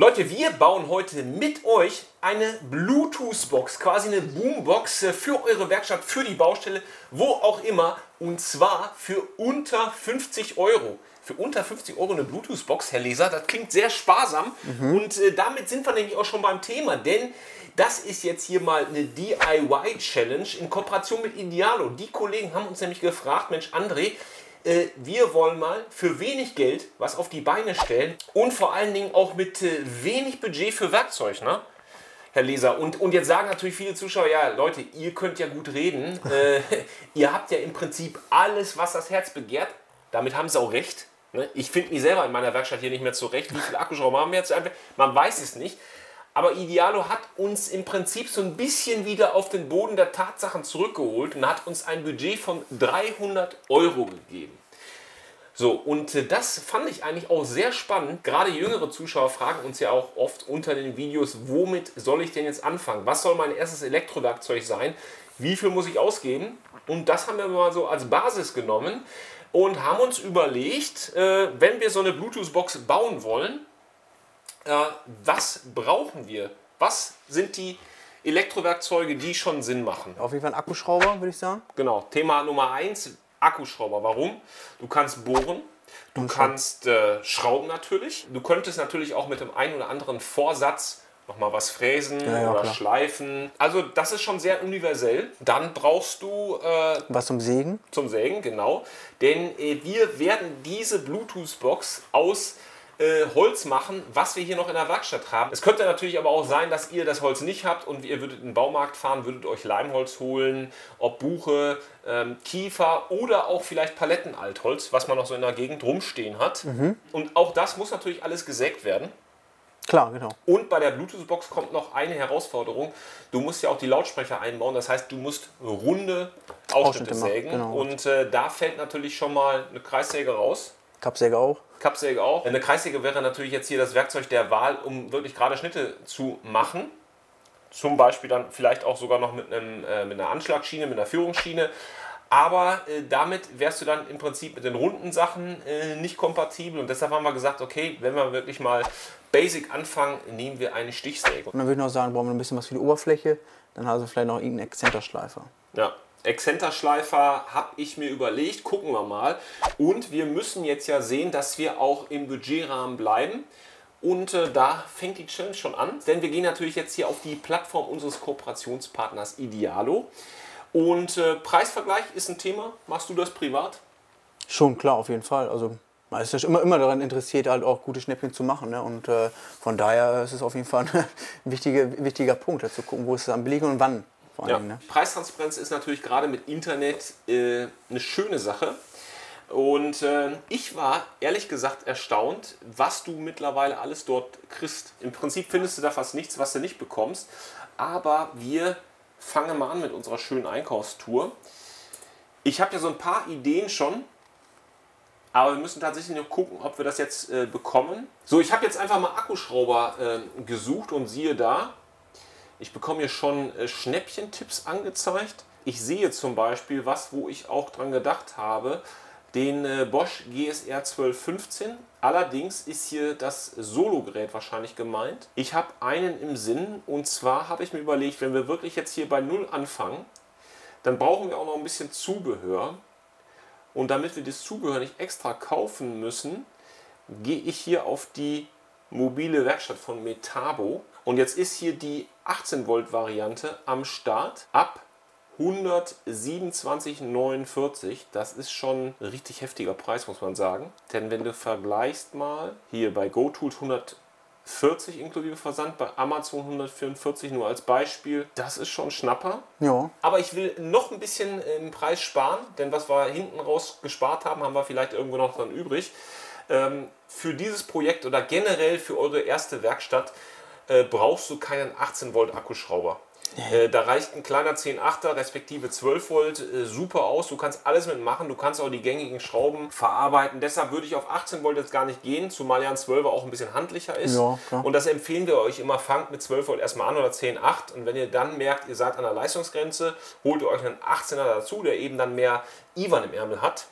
Leute, wir bauen heute mit euch eine Bluetooth-Box, quasi eine Boombox äh, für eure Werkstatt, für die Baustelle, wo auch immer. Und zwar für unter 50 Euro. Für unter 50 Euro eine Bluetooth-Box, Herr Leser, das klingt sehr sparsam. Mhm. Und äh, damit sind wir nämlich auch schon beim Thema, denn das ist jetzt hier mal eine DIY-Challenge in Kooperation mit Idealo. Die Kollegen haben uns nämlich gefragt, Mensch, André, äh, wir wollen mal für wenig Geld was auf die Beine stellen und vor allen Dingen auch mit äh, wenig Budget für Werkzeug, ne? Herr Leser. Und, und jetzt sagen natürlich viele Zuschauer, ja Leute, ihr könnt ja gut reden. äh, ihr habt ja im Prinzip alles, was das Herz begehrt. Damit haben sie auch recht. Ne? Ich finde mich selber in meiner Werkstatt hier nicht mehr zurecht. Wie viele Akkuschrauber haben wir jetzt? Man weiß es nicht. Aber Idealo hat uns im Prinzip so ein bisschen wieder auf den Boden der Tatsachen zurückgeholt und hat uns ein Budget von 300 Euro gegeben. So, und äh, das fand ich eigentlich auch sehr spannend. Gerade jüngere Zuschauer fragen uns ja auch oft unter den Videos, womit soll ich denn jetzt anfangen? Was soll mein erstes Elektrowerkzeug sein? Wie viel muss ich ausgeben? Und das haben wir mal so als Basis genommen und haben uns überlegt, äh, wenn wir so eine Bluetooth-Box bauen wollen, äh, was brauchen wir? Was sind die Elektrowerkzeuge, die schon Sinn machen? Auf jeden Fall ein Akkuschrauber, würde ich sagen. Genau, Thema Nummer eins, Akkuschrauber. Warum? Du kannst bohren, du kannst äh, schrauben natürlich. Du könntest natürlich auch mit dem einen oder anderen Vorsatz nochmal was fräsen ja, ja, oder klar. schleifen. Also das ist schon sehr universell. Dann brauchst du... Äh, was zum Sägen? Zum Sägen, genau. Denn äh, wir werden diese Bluetooth-Box aus äh, Holz machen, was wir hier noch in der Werkstatt haben. Es könnte natürlich aber auch sein, dass ihr das Holz nicht habt und ihr würdet in den Baumarkt fahren, würdet euch Leimholz holen, ob Buche, ähm, Kiefer oder auch vielleicht Palettenaltholz, was man noch so in der Gegend rumstehen hat. Mhm. Und auch das muss natürlich alles gesägt werden. Klar, genau. Und bei der Bluetooth-Box kommt noch eine Herausforderung. Du musst ja auch die Lautsprecher einbauen. Das heißt, du musst runde Ausschnitte, Ausschnitte sägen. Genau. Und äh, da fällt natürlich schon mal eine Kreissäge raus. Kappsäge auch. Kappsäge auch. Eine Kreissäge wäre natürlich jetzt hier das Werkzeug der Wahl, um wirklich gerade Schnitte zu machen. Zum Beispiel dann vielleicht auch sogar noch mit, einem, äh, mit einer Anschlagsschiene, mit einer Führungsschiene. Aber äh, damit wärst du dann im Prinzip mit den runden Sachen äh, nicht kompatibel. Und deshalb haben wir gesagt, okay, wenn wir wirklich mal basic anfangen, nehmen wir eine Stichsäge. Und dann würde ich noch sagen, brauchen wir ein bisschen was für die Oberfläche. Dann haben wir vielleicht noch irgendeinen Exzenterschleifer. Ja, Exzenterschleifer habe ich mir überlegt, gucken wir mal. Und wir müssen jetzt ja sehen, dass wir auch im Budgetrahmen bleiben. Und äh, da fängt die Challenge schon an, denn wir gehen natürlich jetzt hier auf die Plattform unseres Kooperationspartners Idealo. Und äh, Preisvergleich ist ein Thema. Machst du das privat? Schon klar, auf jeden Fall. Also man ist ja immer, immer daran interessiert, halt auch gute Schnäppchen zu machen. Ne? Und äh, von daher ist es auf jeden Fall ein wichtiger, wichtiger Punkt, zu gucken, wo ist es am billigen und wann vor allem. Ja. Ne? Preistransparenz ist natürlich gerade mit Internet äh, eine schöne Sache. Und äh, ich war ehrlich gesagt erstaunt, was du mittlerweile alles dort kriegst. Im Prinzip findest du da fast nichts, was du nicht bekommst. Aber wir fangen mal an mit unserer schönen Einkaufstour. Ich habe ja so ein paar Ideen schon, aber wir müssen tatsächlich noch gucken, ob wir das jetzt äh, bekommen. So, ich habe jetzt einfach mal Akkuschrauber äh, gesucht und siehe da, ich bekomme hier schon äh, Schnäppchentipps angezeigt. Ich sehe zum Beispiel was, wo ich auch dran gedacht habe, den äh, Bosch GSR 1215. Allerdings ist hier das Solo-Gerät wahrscheinlich gemeint. Ich habe einen im Sinn und zwar habe ich mir überlegt, wenn wir wirklich jetzt hier bei Null anfangen, dann brauchen wir auch noch ein bisschen Zubehör. Und damit wir das Zubehör nicht extra kaufen müssen, gehe ich hier auf die mobile Werkstatt von Metabo. Und jetzt ist hier die 18 Volt Variante am Start ab 127,49. Das ist schon ein richtig heftiger Preis, muss man sagen. Denn wenn du vergleichst mal, hier bei GoTools 140 inklusive Versand, bei Amazon 144 nur als Beispiel, das ist schon Schnapper. Ja. Aber ich will noch ein bisschen im Preis sparen, denn was wir hinten raus gespart haben, haben wir vielleicht irgendwo noch dann übrig. Ähm, für dieses Projekt oder generell für eure erste Werkstatt äh, brauchst du keinen 18 Volt Akkuschrauber. Äh, da reicht ein kleiner 10,8er respektive 12 Volt äh, super aus. Du kannst alles mitmachen. Du kannst auch die gängigen Schrauben verarbeiten. Deshalb würde ich auf 18 Volt jetzt gar nicht gehen, zumal ja ein 12er auch ein bisschen handlicher ist. Ja, und das empfehlen wir euch immer. Fangt mit 12 Volt erstmal an oder 10,8. Und wenn ihr dann merkt, ihr seid an der Leistungsgrenze, holt ihr euch einen 18er dazu, der eben dann mehr Ivan im Ärmel hat.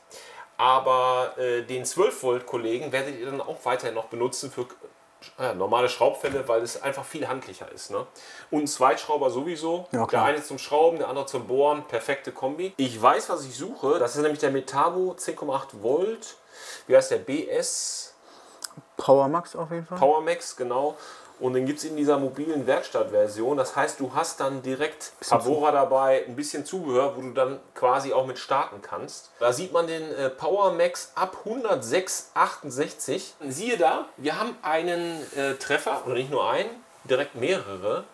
Aber äh, den 12 Volt Kollegen werdet ihr dann auch weiterhin noch benutzen für ja, normale Schraubfälle, weil es einfach viel handlicher ist. Ne? Und ein Zweitschrauber sowieso. Ja, der eine zum Schrauben, der andere zum Bohren. Perfekte Kombi. Ich weiß, was ich suche. Das ist nämlich der Metabo 10,8 Volt. Wie heißt der? BS Power Max auf jeden Fall. PowerMax, genau. Und den gibt es in dieser mobilen Werkstattversion. Das heißt, du hast dann direkt Tabora dabei, ein bisschen Zubehör, wo du dann quasi auch mit starten kannst. Da sieht man den äh, PowerMax ab 106,68. Siehe da, wir haben einen äh, Treffer, oder nicht nur einen, direkt mehrere.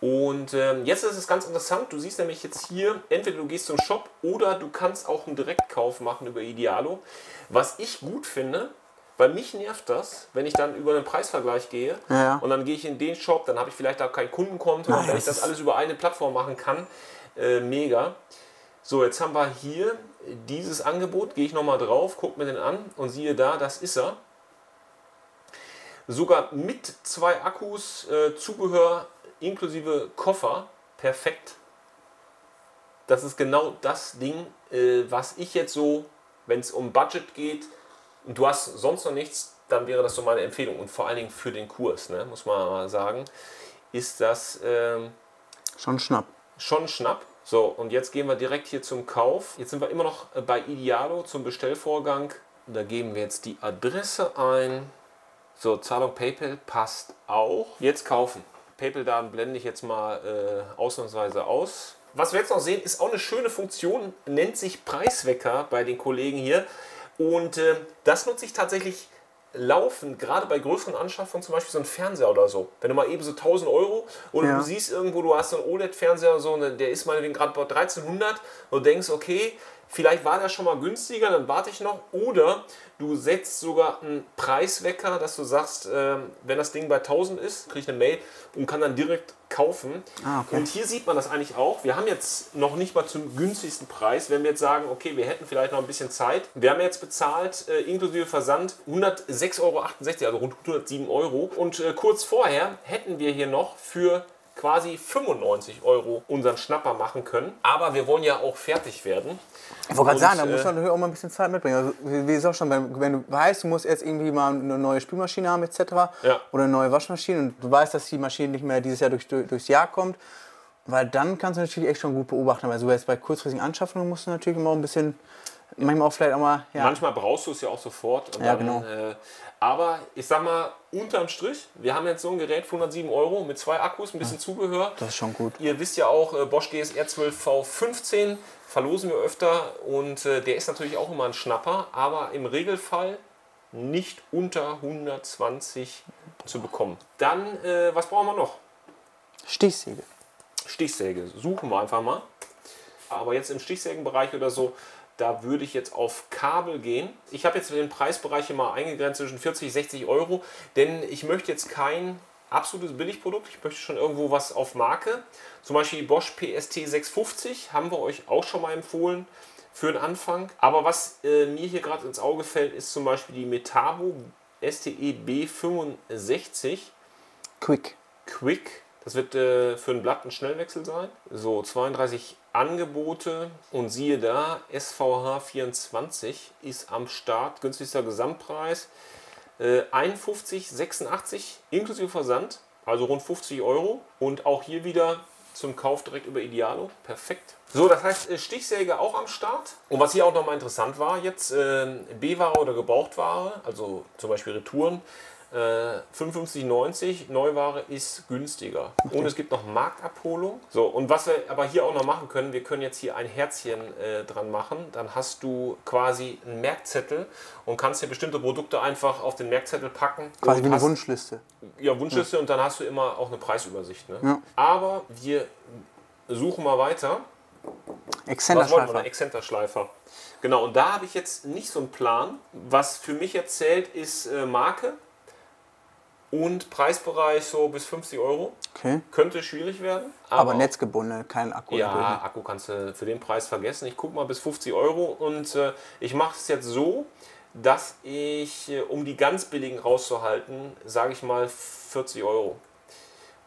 Und ähm, jetzt ist es ganz interessant, du siehst nämlich jetzt hier, entweder du gehst zum Shop oder du kannst auch einen Direktkauf machen über Idealo. Was ich gut finde, weil mich nervt das, wenn ich dann über einen Preisvergleich gehe Ja, und dann gehe ich in den Shop, dann habe ich vielleicht da kein Kundenkonto Nein, und wenn ich das alles über eine Plattform machen kann, äh, mega. So, jetzt haben wir hier dieses Angebot, gehe ich nochmal drauf, guck mir den an und siehe da, das ist er. Sogar mit zwei Akkus, äh, Zubehör inklusive Koffer, perfekt. Das ist genau das Ding, äh, was ich jetzt so, wenn es um Budget geht und du hast sonst noch nichts, dann wäre das so meine Empfehlung. Und vor allen Dingen für den Kurs, ne, muss man mal sagen, ist das ähm, Schon Schnapp. schon Schnapp. So, und jetzt gehen wir direkt hier zum Kauf. Jetzt sind wir immer noch äh, bei Idealo zum Bestellvorgang. Da geben wir jetzt die Adresse ein. So, Zahlung PayPal passt auch. Jetzt kaufen. PayPal-Daten blende ich jetzt mal äh, ausnahmsweise aus. Was wir jetzt noch sehen, ist auch eine schöne Funktion, nennt sich Preiswecker bei den Kollegen hier. Und äh, das nutze ich tatsächlich laufend, gerade bei größeren Anschaffungen, zum Beispiel so ein Fernseher oder so. Wenn du mal eben so 1000 Euro oder Ja. du siehst irgendwo, du hast so einen OLED-Fernseher oder so, ne, der ist meinetwegen gerade bei 1300 und du denkst, okay, vielleicht war der schon mal günstiger, dann warte ich noch. Oder du setzt sogar einen Preiswecker, dass du sagst, ähm, wenn das Ding bei 1000 ist, kriege ich eine Mail und kann dann direkt kaufen. Ah, okay. Und hier sieht man das eigentlich auch. Wir haben jetzt noch nicht mal zum günstigsten Preis. Wenn wir jetzt sagen, okay, wir hätten vielleicht noch ein bisschen Zeit. Wir haben jetzt bezahlt, äh, inklusive Versand, 106,68 Euro, also rund 107 Euro. Und äh, kurz vorher hätten wir hier noch für quasi 95 Euro unseren Schnapper machen können. Aber wir wollen ja auch fertig werden. Ich wollte gerade sagen, da äh, muss man natürlich auch mal ein bisschen Zeit mitbringen. Also, wie gesagt schon, wenn, wenn du weißt, du musst jetzt irgendwie mal eine neue Spülmaschine haben etc. Ja. oder eine neue Waschmaschine und du weißt, dass die Maschine nicht mehr dieses Jahr durch, durch, durchs Jahr kommt, weil dann kannst du natürlich echt schon gut beobachten. Weil so jetzt bei kurzfristigen Anschaffungen musst du natürlich immer ein bisschen, manchmal auch vielleicht auch mal, ja, Manchmal brauchst du es ja auch sofort. Ja, dann, genau. Äh, aber ich sag mal, unterm Strich, wir haben jetzt so ein Gerät für 107 Euro mit zwei Akkus, ein bisschen Zubehör. das ist schon gut. Ihr wisst ja auch, äh, Bosch GSR 12V15 verlosen wir öfter und äh, der ist natürlich auch immer ein Schnapper, aber im Regelfall nicht unter 120 zu bekommen. Dann, äh, was brauchen wir noch? Stichsäge. Stichsäge. Suchen wir einfach mal. Aber jetzt im Stichsägenbereich oder so, da würde ich jetzt auf Kabel gehen. Ich habe jetzt den Preisbereich hier mal eingegrenzt zwischen 40 und 60 Euro, denn ich möchte jetzt kein absolutes Billigprodukt. Ich möchte schon irgendwo was auf Marke. Zum Beispiel Bosch PST 650 haben wir euch auch schon mal empfohlen für den Anfang. Aber was äh, mir hier gerade ins Auge fällt, ist zum Beispiel die Metabo STE B65. Quick. Quick. Das wird äh, für ein Blatt ein Schnellwechsel sein. So, 32 Angebote und siehe da, SVH 24 ist am Start, günstigster Gesamtpreis. Äh, 51,86 inklusive Versand, also rund 50 Euro. Und auch hier wieder zum Kauf direkt über Idealo. Perfekt. So, das heißt, äh, Stichsäge auch am Start. Und was hier auch nochmal interessant war, jetzt äh, B-Ware oder Gebrauchtware, also zum Beispiel Retouren, äh, 55,90, Neuware ist günstiger. Und es gibt noch Marktabholung. So, und was wir aber hier auch noch machen können, wir können jetzt hier ein Herzchen äh, dran machen. Dann hast du quasi einen Merkzettel und kannst hier bestimmte Produkte einfach auf den Merkzettel packen. Quasi wie eine hast- Wunschliste. ja, Wunschliste und dann hast du immer auch eine Preisübersicht. Ne? Ja. Aber wir suchen mal weiter. Exzenterschleifer. Genau, und da habe ich jetzt nicht so einen Plan. Was für mich jetzt zählt, ist äh, Marke und Preisbereich so bis 50 Euro. Okay. Könnte schwierig werden. Aber netzgebunden, kein Akku. Ja, Akku kannst du für den Preis vergessen. Ich gucke mal bis 50 Euro und äh, ich mache es jetzt so, dass ich, äh, um die ganz billigen rauszuhalten, sage ich mal 40 Euro.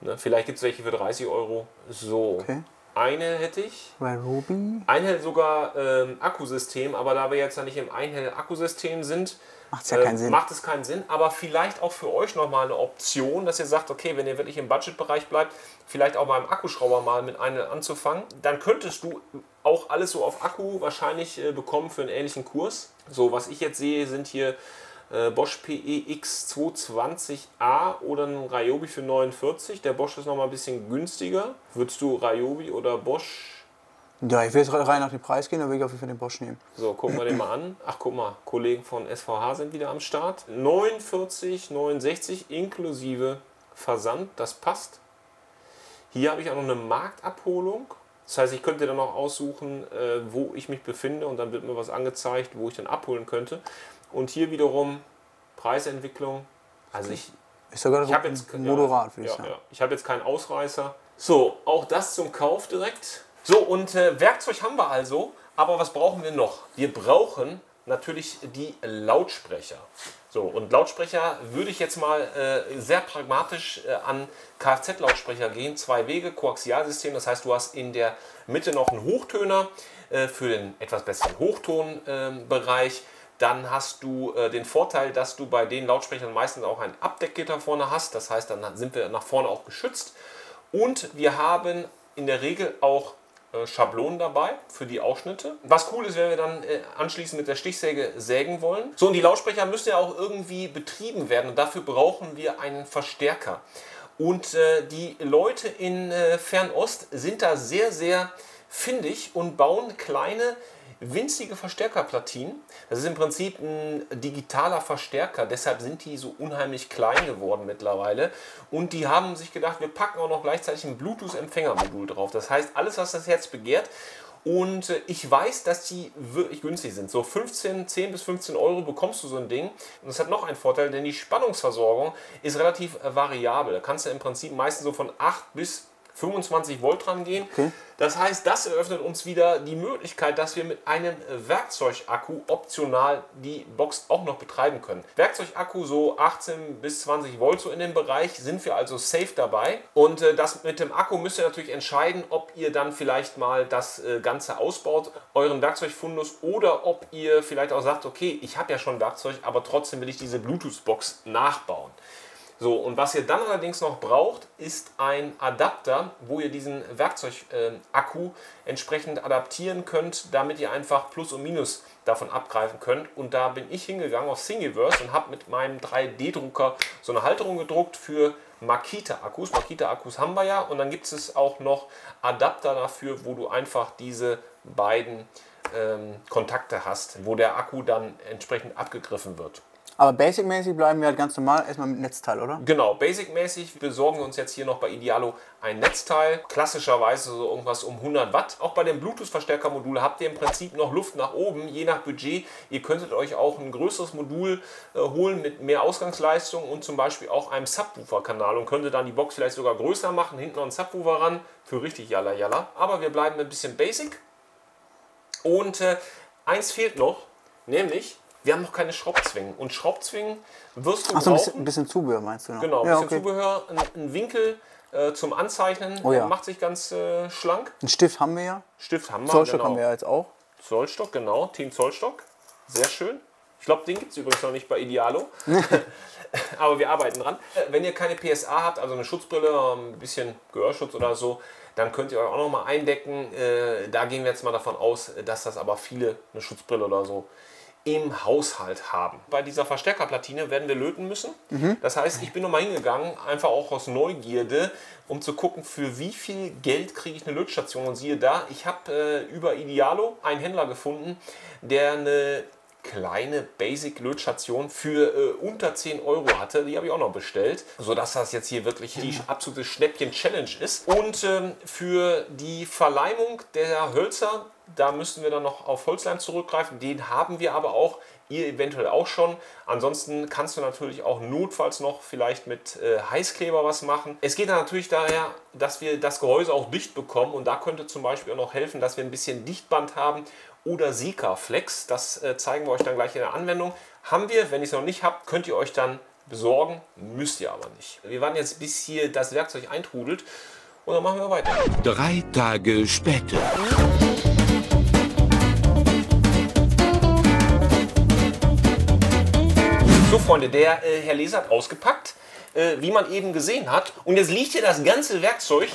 Ne, vielleicht gibt es welche für 30 Euro. So, Okay. eine hätte ich. Bei Ruby. Einhell sogar ähm, Akkusystem, aber da wir jetzt ja nicht im Einhell Akkusystem sind, Macht's ja keinen äh, Sinn. macht es keinen Sinn. Aber vielleicht auch für euch nochmal eine Option, dass ihr sagt, okay, wenn ihr wirklich im Budgetbereich bleibt, vielleicht auch beim Akkuschrauber mal mit einem anzufangen, dann könntest du auch alles so auf Akku wahrscheinlich äh, bekommen für einen ähnlichen Kurs. So, was ich jetzt sehe, sind hier äh, Bosch PEX 220A oder ein Ryobi für 49. Der Bosch ist nochmal ein bisschen günstiger. Würdest du Ryobi oder Bosch Ja, ich will jetzt rein nach dem Preis gehen, dann will ich auf jeden Fall den Bosch nehmen. so, gucken wir den mal an. Ach, guck mal, Kollegen von SVH sind wieder am Start. 49,69 inklusive Versand, das passt. Hier habe ich auch noch eine Marktabholung. Das heißt, ich könnte dann auch aussuchen, äh, wo ich mich befinde und dann wird mir was angezeigt, wo ich dann abholen könnte. Und hier wiederum Preisentwicklung. Also ich, sogar ich habe jetzt moderat, ich ja, ja. Ich habe jetzt keinen Ausreißer. So, auch das zum Kauf direkt. So, und äh, Werkzeug haben wir also. Aber was brauchen wir noch? Wir brauchen natürlich die Lautsprecher. So, und Lautsprecher würde ich jetzt mal äh, sehr pragmatisch äh, an Kfz-Lautsprecher gehen. Zwei Wege, Koaxialsystem. Das heißt, du hast in der Mitte noch einen Hochtöner äh, für den etwas besseren Hochtonbereich. Dann hast du äh, den Vorteil, dass du bei den Lautsprechern meistens auch ein Abdeckgitter vorne hast. Das heißt, dann sind wir nach vorne auch geschützt. Und wir haben in der Regel auch Schablonen dabei für die Ausschnitte. Was cool ist, wenn wir dann äh, anschließend mit der Stichsäge sägen wollen. So, und die Lautsprecher müssen ja auch irgendwie betrieben werden und dafür brauchen wir einen Verstärker. Und äh, die Leute in äh, Fernost sind da sehr, sehr findig und bauen kleine winzige Verstärkerplatinen. Das ist im Prinzip ein digitaler Verstärker, deshalb sind die so unheimlich klein geworden mittlerweile. Und die haben sich gedacht, wir packen auch noch gleichzeitig ein Bluetooth-Empfängermodul drauf. Das heißt, alles, was das Herz begehrt. Und äh, ich weiß, dass die wirklich günstig sind. So 15, 10 bis 15 Euro bekommst du so ein Ding. Und das hat noch einen Vorteil, denn die Spannungsversorgung ist relativ äh, variabel. Da kannst du im Prinzip meistens so von 8 bis 25 Volt dran gehen. Das heißt, das eröffnet uns wieder die Möglichkeit, dass wir mit einem Werkzeugakku optional die Box auch noch betreiben können. Werkzeugakku so 18 bis 20 Volt so in dem Bereich sind wir also safe dabei. Und äh, das mit dem Akku müsst ihr natürlich entscheiden, ob ihr dann vielleicht mal das äh, Ganze ausbaut, euren Werkzeugfundus, oder ob ihr vielleicht auch sagt, okay, ich habe ja schon Werkzeug, aber trotzdem will ich diese Bluetooth-Box nachbauen. So, und was ihr dann allerdings noch braucht, ist ein Adapter, wo ihr diesen Werkzeugakku entsprechend adaptieren könnt, damit ihr einfach Plus und Minus davon abgreifen könnt. Und da bin ich hingegangen auf Thingiverse und habe mit meinem 3D-Drucker so eine Halterung gedruckt für Makita-Akkus. Makita-Akkus haben wir ja und dann gibt es auch noch Adapter dafür, wo du einfach diese beiden ähm, Kontakte hast, wo der Akku dann entsprechend abgegriffen wird. Aber basic-mäßig bleiben wir halt ganz normal erstmal mit Netzteil, oder? Genau, basic-mäßig besorgen wir uns jetzt hier noch bei Idealo ein Netzteil. Klassischerweise so irgendwas um 100 Watt. Auch bei dem Bluetooth-Verstärkermodul habt ihr im Prinzip noch Luft nach oben, je nach Budget. Ihr könntet euch auch ein größeres Modul äh, holen mit mehr Ausgangsleistung und zum Beispiel auch einem Subwoofer-Kanal und könntet dann die Box vielleicht sogar größer machen, hinten noch einen Subwoofer ran, für richtig jalla jalla. Aber wir bleiben ein bisschen basic. Und äh, eins fehlt noch, nämlich wir haben noch keine Schraubzwingen. Und Schraubzwingen wirst du Achso, ein brauchen. bisschen, ein bisschen Zubehör meinst du noch? Genau, ein ja, bisschen okay. Zubehör, ein, ein Winkel äh, zum Anzeichnen, Oh ja. äh, macht sich ganz äh, schlank. Einen Stift haben wir ja. Stift haben wir, Zollstock genau. haben wir ja jetzt auch. Zollstock, genau, Team Zollstock. Sehr schön. Ich glaube, den gibt es übrigens noch nicht bei Idealo. Aber wir arbeiten dran. Äh, Wenn ihr keine PSA habt, also eine Schutzbrille, ein bisschen Gehörschutz oder so, dann könnt ihr euch auch noch mal eindecken. Äh, Da gehen wir jetzt mal davon aus, dass das aber viele eine Schutzbrille oder so im Haushalt haben. Bei dieser Verstärkerplatine werden wir löten müssen. Das heißt, ich bin nochmal hingegangen, einfach auch aus Neugierde, um zu gucken, für wie viel Geld kriege ich eine Lötstation. Und siehe da, ich habe äh, über Idealo einen Händler gefunden, der eine kleine Basic-Lötstation für äh, unter 10 Euro hatte. Die habe ich auch noch bestellt, sodass das jetzt hier wirklich die absolute Schnäppchen-Challenge ist. Und ähm, für die Verleimung der Hölzer, da müssten wir dann noch auf Holzleim zurückgreifen. Den haben wir aber auch, ihr eventuell auch schon. Ansonsten kannst du natürlich auch notfalls noch vielleicht mit äh, Heißkleber was machen. Es geht dann natürlich daher, dass wir das Gehäuse auch dicht bekommen und da könnte zum Beispiel auch noch helfen, dass wir ein bisschen Dichtband haben oder Sika Flex. Das äh, zeigen wir euch dann gleich in der Anwendung. Haben wir, wenn ihr es noch nicht habt, könnt ihr euch dann besorgen, müsst ihr aber nicht. Wir warten jetzt, bis hier das Werkzeug eintrudelt und dann machen wir weiter. Drei Tage später. So, Freunde, der äh, Herr Leser hat ausgepackt, äh, wie man eben gesehen hat. Und jetzt liegt hier das ganze Werkzeug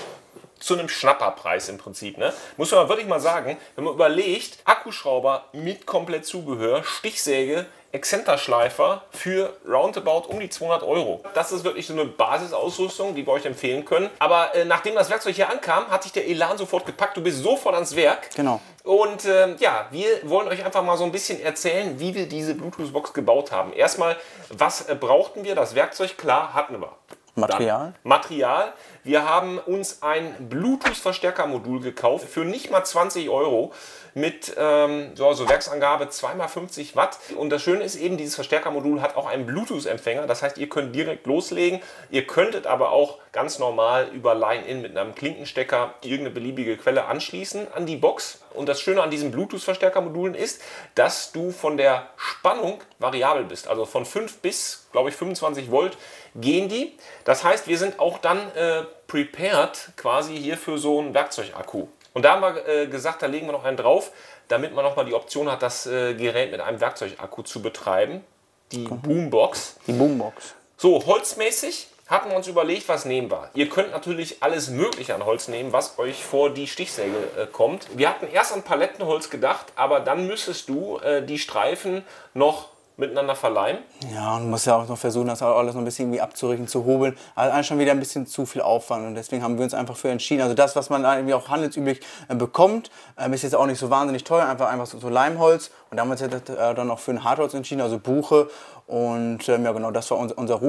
zu einem Schnapperpreis im Prinzip. Ne? Muss man wirklich mal sagen, wenn man überlegt, Akkuschrauber mit komplett Zubehör, Stichsäge, Exzenterschleifer für roundabout um die 200 Euro. Das ist wirklich so eine Basisausrüstung, die wir euch empfehlen können. Aber äh, nachdem das Werkzeug hier ankam, hat sich der Elan sofort gepackt. Du bist sofort ans Werk. Genau. Und ähm, ja, wir wollen euch einfach mal so ein bisschen erzählen, wie wir diese Bluetooth-Box gebaut haben. Erstmal, was äh, brauchten wir? Das Werkzeug, klar, hatten wir. Material? Dann Material. Wir haben uns ein Bluetooth-Verstärkermodul gekauft für nicht mal 20 Euro mit ähm, so, Werksangabe 2x50 Watt. Und das Schöne ist eben, dieses Verstärkermodul hat auch einen Bluetooth-Empfänger. Das heißt, ihr könnt direkt loslegen. Ihr könntet aber auch ganz normal über Line-In mit einem Klinkenstecker irgendeine beliebige Quelle anschließen an die Box. Und das Schöne an diesen Bluetooth-Verstärkermodulen ist, dass du von der Spannung variabel bist. Also von 5 bis, glaube ich, 25 Volt gehen die. Das heißt, wir sind auch dann äh, prepared quasi hier für so einen Werkzeugakku. Und da haben wir äh, gesagt, da legen wir noch einen drauf, damit man nochmal die Option hat, das äh, Gerät mit einem Werkzeugakku zu betreiben. Die Boombox. Die Boombox. So, holzmäßig hatten wir uns überlegt, was nehmen wir. Ihr könnt natürlich alles Mögliche an Holz nehmen, was euch vor die Stichsäge äh, kommt. Wir hatten erst an Palettenholz gedacht, aber dann müsstest du äh, die Streifen noch miteinander verleimen. Ja, und du musst ja auch noch versuchen, das alles noch ein bisschen irgendwie abzurichten, zu hobeln. Also eigentlich schon wieder ein bisschen zu viel Aufwand und deswegen haben wir uns einfach für entschieden. Also das, was man irgendwie auch handelsüblich äh, bekommt, ähm, ist jetzt auch nicht so wahnsinnig teuer, einfach einfach so, Leimholz. Und da haben wir uns äh, dann auch für ein Hartholz entschieden, also Buche. Und ähm, ja, genau, das war unser, unser.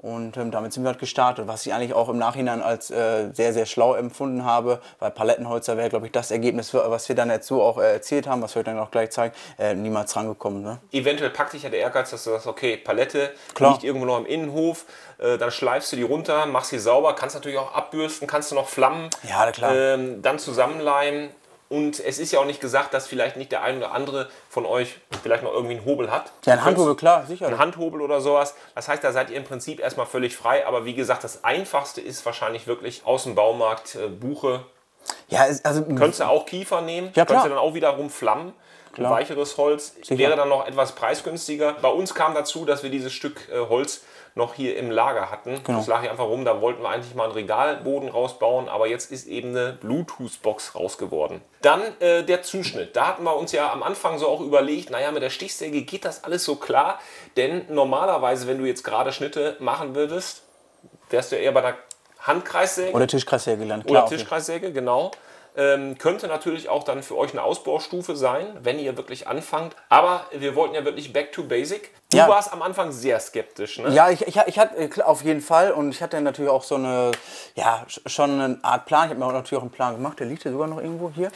Und ähm, damit sind wir halt gestartet, was ich eigentlich auch im Nachhinein als äh, sehr, sehr schlau empfunden habe, weil Palettenholzer wäre, glaube ich, das Ergebnis, was wir dann jetzt so auch äh, erzählt haben, was wir dann auch gleich zeigen, äh, niemals rangekommen. Ne? Eventuell packt dich ja der Ehrgeiz, dass du sagst, okay, Palette Klar. liegt irgendwo noch im Innenhof, äh, dann schleifst du die runter, machst sie sauber, kannst natürlich auch abbürsten, kannst du noch Flammen Ja, klar. ähm, dann zusammenleimen. Und es ist ja auch nicht gesagt, dass vielleicht nicht der ein oder andere von euch vielleicht noch irgendwie einen Hobel hat. Ja, ein Handhobel, klar, sicher. Ein Handhobel oder sowas. Das heißt, da seid ihr im Prinzip erstmal völlig frei. Aber wie gesagt, das Einfachste ist wahrscheinlich wirklich aus dem Baumarkt äh, Buche. Ja, also Könntest du auch Kiefer nehmen. Ja, Könntest klar. du dann auch wiederum Flammen. Ein Klar. weicheres Holz wäre dann noch etwas preisgünstiger. Bei uns kam dazu, dass wir dieses Stück äh, Holz noch hier im Lager hatten. Genau. Das lag hier einfach rum. Da wollten wir eigentlich mal einen Regalboden rausbauen, aber jetzt ist eben eine Bluetooth-Box raus geworden. Dann äh, der Zuschnitt. Da hatten wir uns ja am Anfang so auch überlegt, naja, mit der Stichsäge geht das alles so klar. Denn normalerweise, wenn du jetzt gerade Schnitte machen würdest, wärst du eher bei der Handkreissäge Oder Tischkreissäge gelernt, oder klar. jeden- Tischkreissäge, genau. Ähm, könnte natürlich auch dann für euch eine Ausbaustufe sein, wenn ihr wirklich anfangt. Aber wir wollten ja wirklich back to basic. Du Ja. warst am Anfang sehr skeptisch, ne? Ja, ich, ich, ich hatte äh, auf jeden Fall und ich hatte natürlich auch so eine, ja, sch- schon eine Art Plan. Ich habe mir auch natürlich auch einen Plan gemacht, der liegt hier sogar noch irgendwo hier.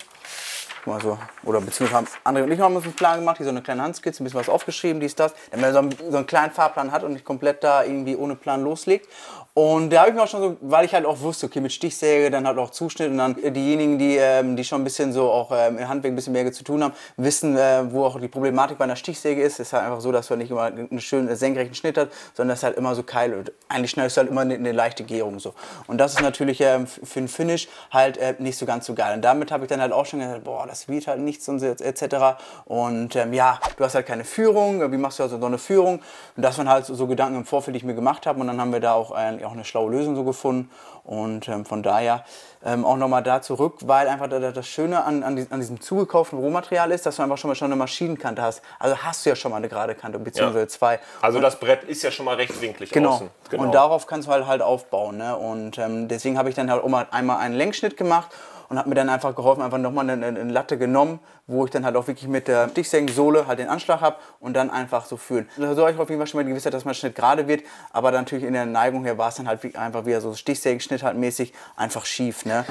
Mal so, oder beziehungsweise haben André und ich haben uns einen Plan gemacht, hier so eine kleine Handskizze, ein bisschen was aufgeschrieben, dies, das, damit man so einen, so einen kleinen Fahrplan hat und nicht komplett da irgendwie ohne Plan loslegt. Und da habe ich mir auch schon so, weil ich halt auch wusste, okay, mit Stichsäge, dann halt auch Zuschnitt und dann diejenigen, die, ähm, die schon ein bisschen so auch ähm, im Handwerk ein bisschen mehr zu tun haben, wissen, äh, wo auch die Problematik bei einer Stichsäge ist. Es ist halt einfach so, dass man nicht immer einen schönen senkrechten Schnitt hat, sondern es halt immer so Keil und eigentlich schneidest du halt immer eine, eine leichte Gärung so. Und das ist natürlich ähm, für den Finish halt äh, nicht so ganz so geil. Und damit habe ich dann halt auch schon gesagt, boah, das wird halt nichts und etc. Und ähm, ja, du hast halt keine Führung, wie machst du also so eine Führung? Und das waren halt so, so Gedanken im Vorfeld, die ich mir gemacht habe. Und dann haben wir da auch, eigentlich auch eine schlaue Lösung so gefunden. Und ähm, von daher ähm, auch nochmal da zurück, weil einfach da, da, das Schöne an, an, an diesem zugekauften Rohmaterial ist, dass du einfach schon mal schon eine Maschinenkante hast. Also hast du ja schon mal eine gerade Kante, beziehungsweise zwei. Also das Brett ist ja schon mal recht winklig Genau. außen. Und darauf kannst du halt, halt aufbauen. Ne? Und ähm, deswegen habe ich dann halt auch mal einmal einen Längsschnitt gemacht und habe mir dann einfach geholfen, einfach nochmal eine, eine Latte genommen, wo ich dann halt auch wirklich mit der Stichsägensohle halt den Anschlag habe und dann einfach so fühlen. Also So habe ich auf jeden Fall schon mal die Gewissheit, dass mein Schnitt gerade wird, aber natürlich in der Neigung her war es dann halt wie, einfach wieder so Stichsägenschnitt halt mäßig einfach schief. Ne?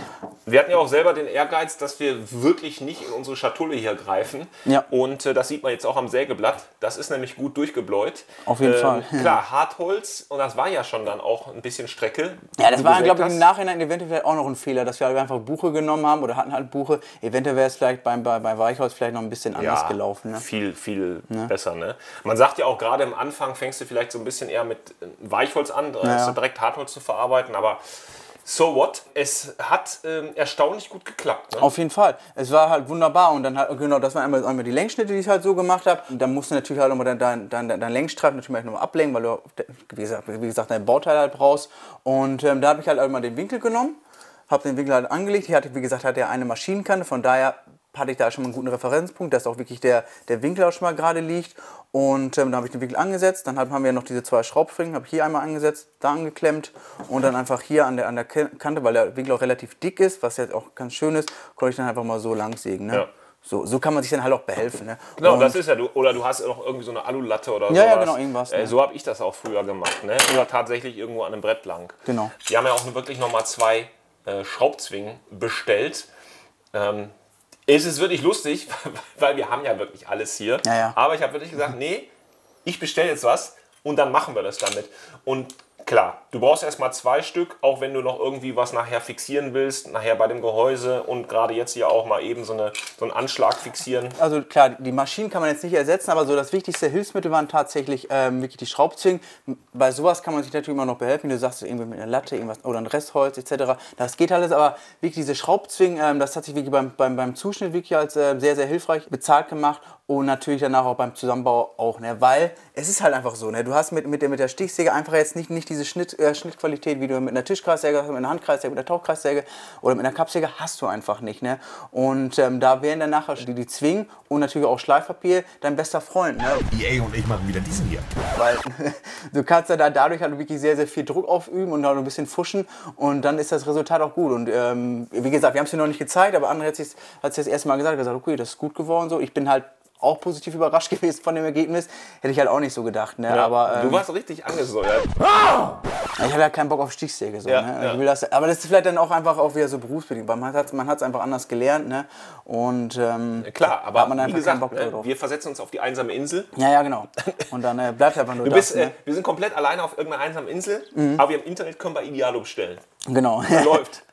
Wir hatten ja auch selber den Ehrgeiz, dass wir wirklich nicht in unsere Schatulle hier greifen. Ja. Und äh, das sieht man jetzt auch am Sägeblatt. Das ist nämlich gut durchgebläut. Auf jeden Ähm, Fall. Klar, Hartholz. Und das war ja schon dann auch ein bisschen Strecke. Ja, das war, glaube ich, im Nachhinein eventuell auch noch ein Fehler, dass wir halt einfach Buche genommen haben oder hatten halt Buche. Eventuell wäre es vielleicht beim, bei, bei Weichholz vielleicht noch ein bisschen anders gelaufen. Ne? Viel, viel besser. Ne? Man sagt ja auch gerade am Anfang fängst du vielleicht so ein bisschen eher mit äh, Weichholz an, Ja. als direkt Hartholz zu verarbeiten, aber so what? Es hat ähm, erstaunlich gut geklappt. Ne? Auf jeden Fall. Es war halt wunderbar und dann halt, genau, das waren einmal, einmal die Längsschnitte, die ich halt so gemacht habe. Und dann musst du natürlich halt nochmal deinen dein, dein, dein Längsstreifen natürlich nochmal ablenken, weil du, wie gesagt, wie gesagt dein Bauteil halt brauchst. Und ähm, da habe ich halt einmal den Winkel genommen, habe den Winkel halt angelegt. Hier hatte, wie gesagt, hatte er eine Maschinenkante, von daher hatte ich da schon mal einen guten Referenzpunkt, dass auch wirklich der, der Winkel auch schon mal gerade liegt. Und ähm, dann habe ich den Winkel angesetzt. Dann haben wir noch diese zwei Schraubfringen, habe ich hier einmal angesetzt, da angeklemmt und dann einfach hier an der, an der Kante, weil der Winkel auch relativ dick ist, was jetzt auch ganz schön ist, konnte ich dann einfach mal so lang sägen. Ne? Ja. So, so kann man sich dann halt auch behelfen. Ne? Genau, und das ist ja, du, oder du hast noch irgendwie so eine Alulatte oder Ja, ja, sowas. genau, irgendwas, Äh, ne? so habe ich das auch früher gemacht. Ne? Oder tatsächlich irgendwo an einem Brett lang. Genau. Wir haben ja auch wirklich nochmal zwei äh, Schraubzwingen bestellt. Ähm, es ist wirklich lustig, weil wir haben ja wirklich alles hier. Ja, ja. Aber ich habe wirklich gesagt, nee, ich bestelle jetzt was und dann machen wir das damit. Und klar, du brauchst erstmal zwei Stück, auch wenn du noch irgendwie was nachher fixieren willst, nachher bei dem Gehäuse und gerade jetzt hier auch mal eben so, eine, so einen Anschlag fixieren. Also klar, die Maschinen kann man jetzt nicht ersetzen, aber so das wichtigste Hilfsmittel waren tatsächlich ähm, wirklich die Schraubzwingen. Bei sowas kann man sich natürlich immer noch behelfen. Du sagst irgendwie mit einer Latte irgendwas, oder ein Restholz etc. Das geht alles, aber wirklich diese Schraubzwingen, ähm, das hat sich wirklich beim, beim, beim Zuschnitt wirklich als äh, sehr, sehr hilfreich bezahlt gemacht und natürlich danach auch beim Zusammenbau auch, ne? weil es ist halt einfach so, ne? du hast mit, mit, der, mit der Stichsäge einfach jetzt nicht, nicht diese Schnitt, äh, Schnittqualität, wie du mit einer Tischkreissäge mit einer Handkreissäge, mit einer Tauchkreissäge oder mit einer Kappsäge hast du einfach nicht. Ne? Und ähm, da wären dann nachher die, die Zwingen und natürlich auch Schleifpapier dein bester Freund. Ne? EA und ich machen wieder diesen hier. Weil du kannst ja da dadurch halt wirklich sehr, sehr viel Druck aufüben und auch ein bisschen fuschen und dann ist das Resultat auch gut. Und ähm, wie gesagt, wir haben es dir noch nicht gezeigt, aber André hat es hat das erste Mal gesagt, gesagt, okay, das ist gut geworden so. Ich bin halt auch positiv überrascht gewesen von dem Ergebnis. Hätte ich halt auch nicht so gedacht. Ne? aber ähm, du warst richtig angesäuert. ich hatte halt keinen Bock auf Stichsäge. So, Ja, ne? ja. Ich will das, aber das ist vielleicht dann auch einfach auch wieder so berufsbedingt, weil man hat man es einfach anders gelernt. Ne? Und ähm, Klar, aber hat man wie einfach gesagt, keinen Bock ne, drauf. wir versetzen uns auf die einsame Insel. Ja, ja, genau. Und dann äh, bleibt einfach nur Du das. bist, äh, ne? wir sind komplett alleine auf irgendeiner einsamen Insel, Mhm. aber wir im Internet können bei Idealo bestellen. Genau. Läuft.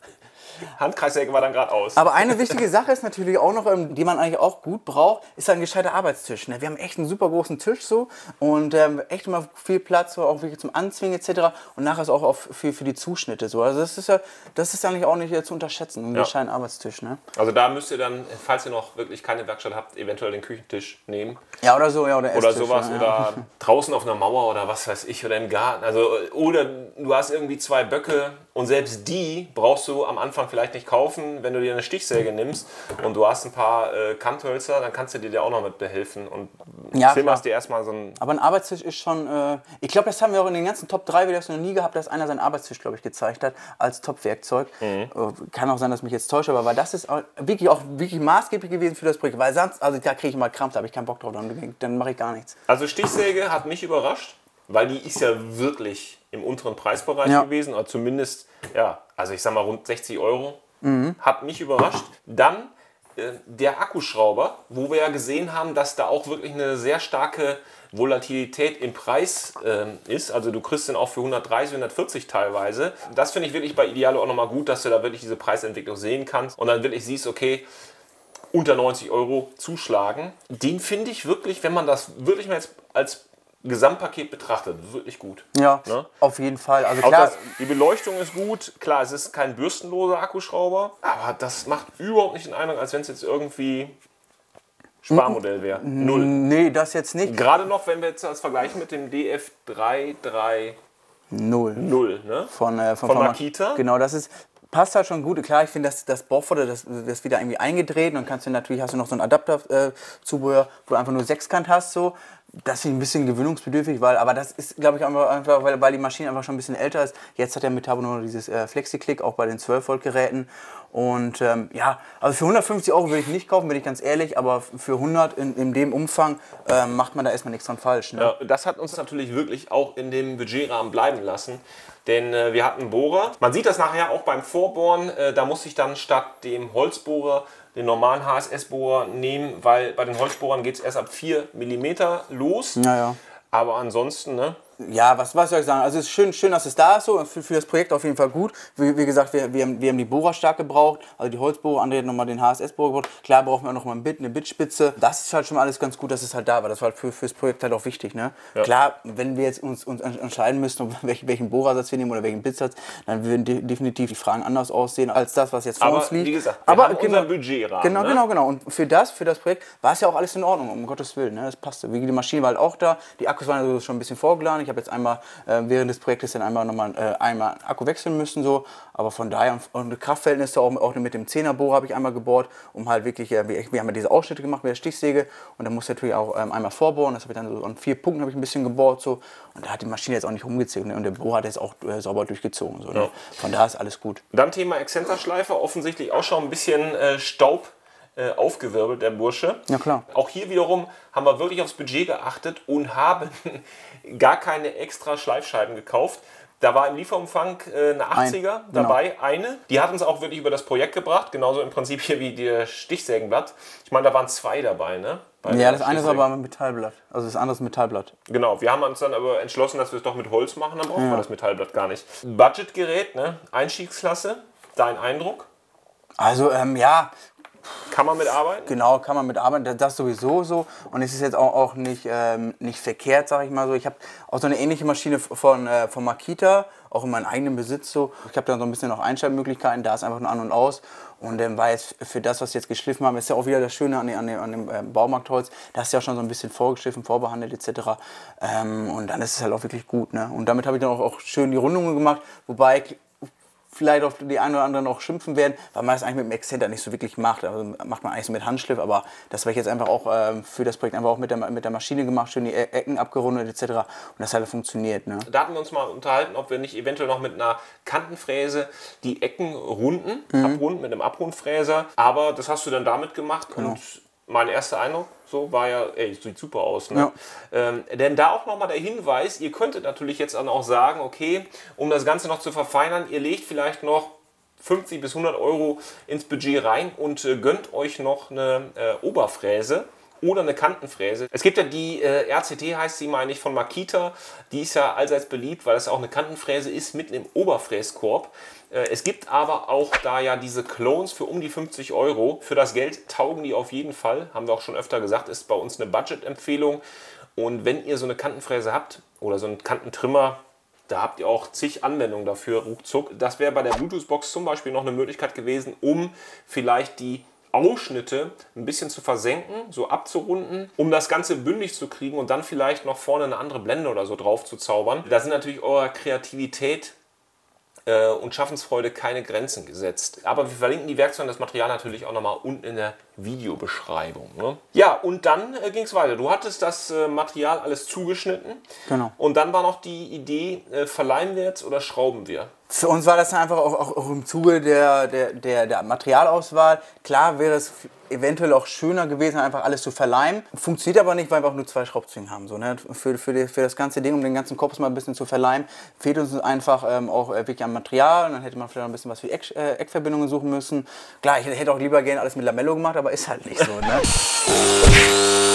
Handkreissäge war dann gerade aus. Aber eine wichtige Sache ist natürlich auch noch, ähm, die man eigentlich auch gut braucht, ist ein gescheiter Arbeitstisch. ne? Wir haben echt einen super großen Tisch so und ähm, echt immer viel Platz, so auch wirklich zum Anzwingen etc. Und nachher ist auch auf, für, für die Zuschnitte so. Also das ist ja, das ist eigentlich auch nicht zu unterschätzen, ein Ja. gescheiten Arbeitstisch. Ne? Also da müsst ihr dann, falls ihr noch wirklich keine Werkstatt habt, eventuell den Küchentisch nehmen. Ja, oder so, ja, oder Oder Esstisch, sowas. ja, ja. Oder draußen auf einer Mauer oder was weiß ich. Oder im Garten. Also, oder du hast irgendwie zwei Böcke und selbst die brauchst du am Anfang vielleicht nicht kaufen, wenn du dir eine Stichsäge nimmst und du hast ein paar äh, Kanthölzer, dann kannst du dir da auch noch mit behelfen und Ja, filmerst klar. dir erstmal so ein. Aber ein Arbeitstisch ist schon, äh, ich glaube, das haben wir auch in den ganzen Top 3 Videos noch nie gehabt, dass einer seinen Arbeitstisch, glaube ich, gezeigt hat als Top-Werkzeug. Äh, kann auch sein, dass mich jetzt täusche, aber weil das ist auch wirklich auch wirklich maßgeblich gewesen für das Projekt. Weil sonst, also da kriege ich mal Krampf, da habe ich keinen Bock drauf, dann, dann mache ich gar nichts. Also Stichsäge hat mich überrascht, weil die ist ja wirklich im unteren Preisbereich Ja. gewesen, oder zumindest, ja, also ich sag mal rund 60 Euro. Hat mich überrascht. Dann äh, der Akkuschrauber, wo wir ja gesehen haben, dass da auch wirklich eine sehr starke Volatilität im Preis ähm, ist. Also du kriegst den auch für 130, 140 teilweise. Das finde ich wirklich bei Idealo auch nochmal gut, dass du da wirklich diese Preisentwicklung sehen kannst und dann wirklich siehst, okay, unter 90 Euro zuschlagen. Den finde ich wirklich, wenn man das wirklich mal jetzt als Gesamtpaket betrachtet, wirklich gut. Ja, Ne? auf jeden Fall. Also klar, das, die Beleuchtung ist gut. Klar, es ist kein bürstenloser Akkuschrauber, aber das macht überhaupt nicht den Eindruck, als wenn es jetzt irgendwie Sparmodell wäre. Null. nee, das jetzt nicht. Gerade noch, wenn wir jetzt das vergleichen mit dem DF330, Null. ne? Von, äh, Von von Makita? Genau, das ist, passt halt schon gut. Klar, ich finde, das, das Bohrfutter, das, das wieder irgendwie eingedreht und dann kannst du natürlich, hast du noch so ein Adapter-Zubehör, wo du einfach nur Sechskant hast, so. Das ich ein bisschen gewöhnungsbedürftig, weil, aber das ist, glaube ich, einfach, weil, weil die Maschine einfach schon ein bisschen älter ist. Jetzt hat der Metabo nur dieses äh, Flexi-Click, auch bei den 12-Volt-Geräten. Und ähm, ja, also für 150 Euro würde ich nicht kaufen, bin ich ganz ehrlich, aber für 100 in, in dem Umfang ähm, macht man da erstmal nichts dran falsch. Ne? Ja, das hat uns natürlich wirklich auch in dem Budgetrahmen bleiben lassen. Denn äh, wir hatten Bohrer. Man sieht das nachher auch beim Vorbohren. Äh, da musste ich dann statt dem Holzbohrer den normalen HSS-Bohrer nehmen, weil bei den Holzbohrern geht es erst ab 4 mm los. Ja, ja. Aber ansonsten, ne, Ja, was, was soll ich sagen? Also es ist schön, schön, dass es da ist, so für, für das Projekt auf jeden Fall gut. Wie, wie gesagt, wir, wir, haben, wir haben die Bohrer stark gebraucht, also die Holzbohrer, André hat nochmal den HSS-Bohrer gebraucht. Klar brauchen wir auch nochmal ein Bit, eine Bitspitze. Das ist halt schon mal alles ganz gut, dass es halt da war. Das war halt für, fürs Projekt halt auch wichtig. Ne? Klar, wenn wir jetzt uns, uns entscheiden müssten, welchen, welchen Bohrersatz wir nehmen oder welchen Bitsatz, dann würden de definitiv die Fragen anders aussehen als das, was jetzt vor Aber uns liegt. wie gesagt, wir haben unseren Budgetrahmen, Genau, ne? genau, genau. Und für das, für das Projekt war es ja auch alles in Ordnung, um Gottes Willen. Ne? Das passte. Wie die Maschine war halt auch da. Die Akkus waren also schon ein bisschen vorgeladen. Ich habe jetzt einmal äh, während des Projektes dann einmal nochmal äh, einmal Akku wechseln müssen. So. Aber von daher, und, Kraftverhältnisse auch, auch mit dem 10er Bohrer habe ich einmal gebohrt, um halt wirklich, äh, wir, wir haben ja diese Ausschnitte gemacht mit der Stichsäge und dann musste ich natürlich auch ähm, einmal vorbohren. Das habe ich dann so an vier Punkten habe ich ein bisschen gebohrt. So. Und da hat die Maschine jetzt auch nicht rumgezogen. Ne? Und der Bohrer hat jetzt auch äh, sauber durchgezogen. So, ne? Von daher ist alles gut. Dann Thema Exzenterschleife, offensichtlich auch schon ein bisschen äh, Staub äh, aufgewirbelt, der Bursche. Ja, klar. Auch hier wiederum haben wir wirklich aufs Budget geachtet und haben gar keine extra Schleifscheiben gekauft. Da war im Lieferumfang äh, eine 80er genau. dabei, eine. Die hat uns auch wirklich über das Projekt gebracht, genauso im Prinzip hier wie der Stichsägenblatt. Ich meine, da waren zwei dabei, ne? Bei Ja, das eine ist aber mit Metallblatt. Also das andere ist Metallblatt. Genau, wir haben uns dann aber entschlossen, dass wir es doch mit Holz machen, dann brauchen wir das Metallblatt gar nicht. Budgetgerät, ne? Einstiegsklasse, dein Eindruck? Also ähm, ja, Kann man mitarbeiten? Genau, kann man mitarbeiten, das sowieso so. Und es ist jetzt auch, auch nicht, ähm, nicht verkehrt, sag ich mal so. Ich habe auch so eine ähnliche Maschine von, äh, von Makita, auch in meinem eigenen Besitz so. Ich habe da so ein bisschen noch Einstellmöglichkeiten, da ist einfach nur an und aus. Und ähm, war jetzt für das, was wir jetzt geschliffen haben, ist ja auch wieder das Schöne an, dem- an dem, an dem ähm, Baumarktholz. Das ist ja schon so ein bisschen vorgeschliffen, vorbehandelt etc. Ähm, und dann ist es halt auch wirklich gut. Ne? Und damit habe ich dann auch, auch schön die Rundungen gemacht, wobei vielleicht auf die einen oder anderen auch schimpfen werden, weil man das eigentlich mit dem Exzenter nicht so wirklich macht. Also macht man eigentlich so mit Handschliff, aber das habe ich jetzt einfach auch ähm, für das Projekt einfach auch mit der, mit der Maschine gemacht, schön die E- Ecken abgerundet etc. Und das hat halt funktioniert. Ne? Da hatten wir uns mal unterhalten, ob wir nicht eventuell noch mit einer Kantenfräse die Ecken runden, abrunden mit einem Abrundfräser. Aber das hast du dann damit gemacht und mein erster Eindruck so war ja, ey, sieht super aus. Ne? Ähm, denn da auch nochmal der Hinweis, ihr könntet natürlich jetzt dann auch sagen, okay, um das Ganze noch zu verfeinern, ihr legt vielleicht noch 50 bis 100 Euro ins Budget rein und äh, gönnt euch noch eine äh, Oberfräse oder eine Kantenfräse. Es gibt ja die äh, RCT, heißt sie, meine ich, von Makita. Die ist ja allseits beliebt, weil es auch eine Kantenfräse ist, mitten im Oberfräskorb. Äh, es gibt aber auch da ja diese Clones für um die 50 Euro. Für das Geld taugen die auf jeden Fall. Haben wir auch schon öfter gesagt, ist bei uns eine Budget-Empfehlung. Und wenn ihr so eine Kantenfräse habt oder so einen Kantentrimmer, da habt ihr auch zig Anwendungen dafür, ruckzuck. Das wäre bei der Bluetooth-Box zum Beispiel noch eine Möglichkeit gewesen, um vielleicht die Ausschnitte ein bisschen zu versenken, so abzurunden, um das Ganze bündig zu kriegen und dann vielleicht noch vorne eine andere Blende oder so drauf zu zaubern. Da sind natürlich eurer Kreativität äh, und Schaffensfreude keine Grenzen gesetzt. Aber wir verlinken die Werkzeuge und das Material natürlich auch nochmal unten in der Videobeschreibung. Ne? Ja, und dann äh, ging es weiter. Du hattest das äh, Material alles zugeschnitten. Genau. Und dann war noch die Idee, äh, verleihen wir jetzt oder schrauben wir? Für uns war das einfach auch, auch, auch im Zuge der, der, der, der Materialauswahl. Klar wäre es eventuell auch schöner gewesen, einfach alles zu verleimen. Funktioniert aber nicht, weil wir auch nur zwei Schraubzwingen haben. So, ne? für, für, die, für das ganze Ding, um den ganzen Kopf mal ein bisschen zu verleimen, fehlt uns einfach ähm, auch äh, wirklich am Material. Und dann hätte man vielleicht noch ein bisschen was für Eck, äh, Eckverbindungen suchen müssen. Klar, ich hätte auch lieber gerne alles mit Lamello gemacht, aber ist halt nicht so. Ne?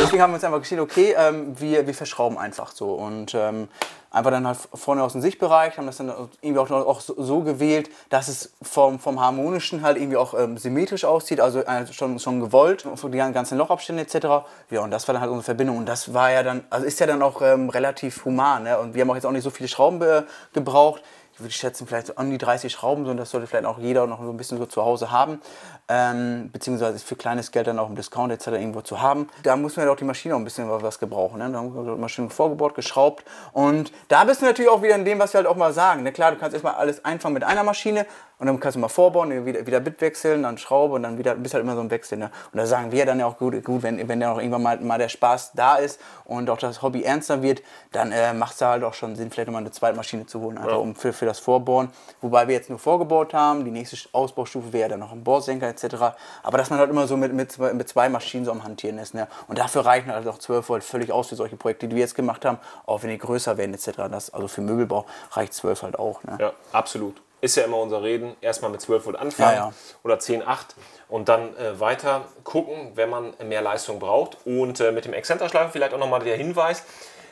Deswegen haben wir uns einfach geschieden, okay, ähm, wir, wir verschrauben einfach so. Und ähm, einfach dann halt vorne aus dem Sichtbereich, haben das dann irgendwie auch, auch so, so gewählt, dass es vom, vom Harmonischen halt irgendwie auch ähm, symmetrisch aussieht, also äh, schon, schon gewollt, für die ganzen Lochabstände etc. Ja, und das war dann halt unsere Verbindung. Und das war ja dann, also ist ja dann auch ähm, relativ human. Ne? Und wir haben auch jetzt auch nicht so viele Schrauben äh, gebraucht. Ich würde schätzen, vielleicht an die 30 Schrauben, so, und das sollte vielleicht auch jeder noch so ein bisschen so zu Hause haben. Ähm, beziehungsweise für kleines Geld dann auch im Discount etc. irgendwo zu haben. Da muss man ja auch die Maschine auch ein bisschen was gebrauchen. Ne? Da haben wir die Maschine vorgebaut, geschraubt. Und da bist du natürlich auch wieder in dem, was wir halt auch mal sagen. Ne? Klar, du kannst erstmal alles einfangen mit einer Maschine und dann kannst du mal vorbauen, wieder, wieder Bit wechseln, dann Schraube und dann wieder, bist halt immer so ein Wechsel. Ne? Und da sagen wir dann ja auch gut, gut wenn, wenn dann auch irgendwann mal, mal der Spaß da ist und auch das Hobby ernster wird, dann äh, macht es halt auch schon Sinn, vielleicht nochmal eine zweite Maschine zu holen, einfach um für, für das Vorbohren. Wobei wir jetzt nur vorgebaut haben, die nächste Ausbaustufe wäre dann noch ein Bohrsenker etc. Aber dass man halt immer so mit, mit, zwei, mit zwei Maschinen so am Hantieren ist. Ne? Und dafür reichen halt auch 12 Volt völlig aus für solche Projekte, die wir jetzt gemacht haben, auch wenn die größer werden etc. Das, also für Möbelbau reicht 12 halt auch. Ne? Ja, absolut. Ist ja immer unser Reden. Erstmal mit 12 Volt anfangen Ja, ja. oder 10,8 und dann äh, weiter gucken, wenn man mehr Leistung braucht. Und äh, mit dem Exzenterschleifer vielleicht auch nochmal der Hinweis.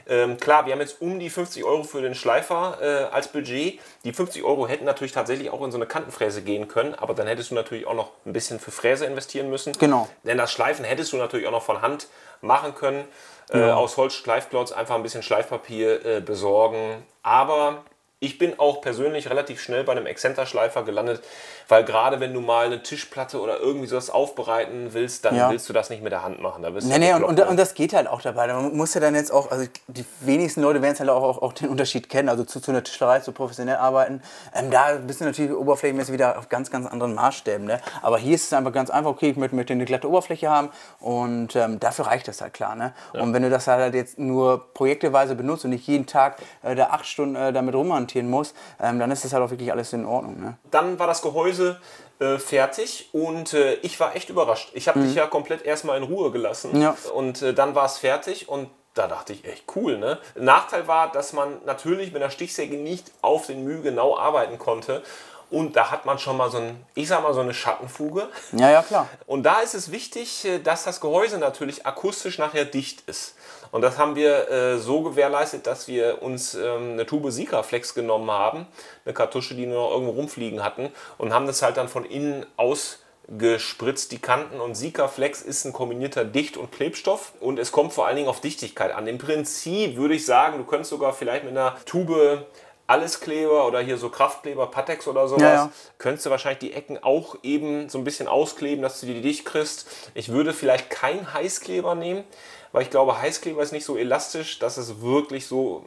Ähm, klar, wir haben jetzt um die 50 Euro für den Schleifer äh, als Budget. Die 50 Euro hätten natürlich tatsächlich auch in so eine Kantenfräse gehen können, aber dann hättest du natürlich auch noch ein bisschen für Fräse investieren müssen. Genau. Denn das Schleifen hättest du natürlich auch noch von Hand machen können. Äh, aus Holz Schleifklotz einfach ein bisschen Schleifpapier äh, besorgen. Aber ich bin auch persönlich relativ schnell bei einem Exzenterschleifer gelandet, weil gerade wenn du mal eine Tischplatte oder irgendwie sowas aufbereiten willst, dann Ja. willst du das nicht mit der Hand machen. Da bist Nee, nee, und, und, und das geht halt auch dabei. Man muss ja dann jetzt auch, also die wenigsten Leute werden es halt auch, auch, auch den Unterschied kennen, also zu, zu einer Tischlerei, zu professionell arbeiten. Ähm, da bist du natürlich oberflächenmäßig wieder auf ganz, ganz anderen Maßstäben. Ne? Aber hier ist es einfach ganz einfach, okay, ich möchte, möchte eine glatte Oberfläche haben und ähm, dafür reicht das halt klar. Ne? Und wenn du das halt jetzt nur projekteweise benutzt und nicht jeden Tag äh, da acht Stunden äh, damit rumhantieren musst, ähm, dann ist das halt auch wirklich alles in Ordnung. Ne? Dann war das Gehäuse äh, fertig und äh, ich war echt überrascht. Ich habe dich ja komplett erstmal in Ruhe gelassen Mhm. Ja. und äh, dann war es fertig und da dachte ich echt cool. Ne? Nachteil war, dass man natürlich mit der Stichsäge nicht auf den Mühe genau arbeiten konnte. Und da hat man schon mal so ein, ich sag mal, so eine Schattenfuge. Ja, ja, klar. Und da ist es wichtig, äh, dass das Gehäuse natürlich akustisch nachher dicht ist. Und das haben wir äh, so gewährleistet, dass wir uns ähm, eine Tube Sikaflex genommen haben, eine Kartusche, die nur noch irgendwo rumfliegen hatten, und haben das halt dann von innen ausgespritzt, die Kanten. Und Sikaflex ist ein kombinierter Dicht- und Klebstoff und es kommt vor allen Dingen auf Dichtigkeit an. Im Prinzip würde ich sagen, du könntest sogar vielleicht mit einer Tube Alleskleber oder hier so Kraftkleber, Patex oder sowas, Ja, ja. könntest du wahrscheinlich die Ecken auch eben so ein bisschen auskleben, dass du die dicht kriegst. Ich würde vielleicht keinen Heißkleber nehmen, weil ich glaube, Heißkleber ist nicht so elastisch, dass es wirklich so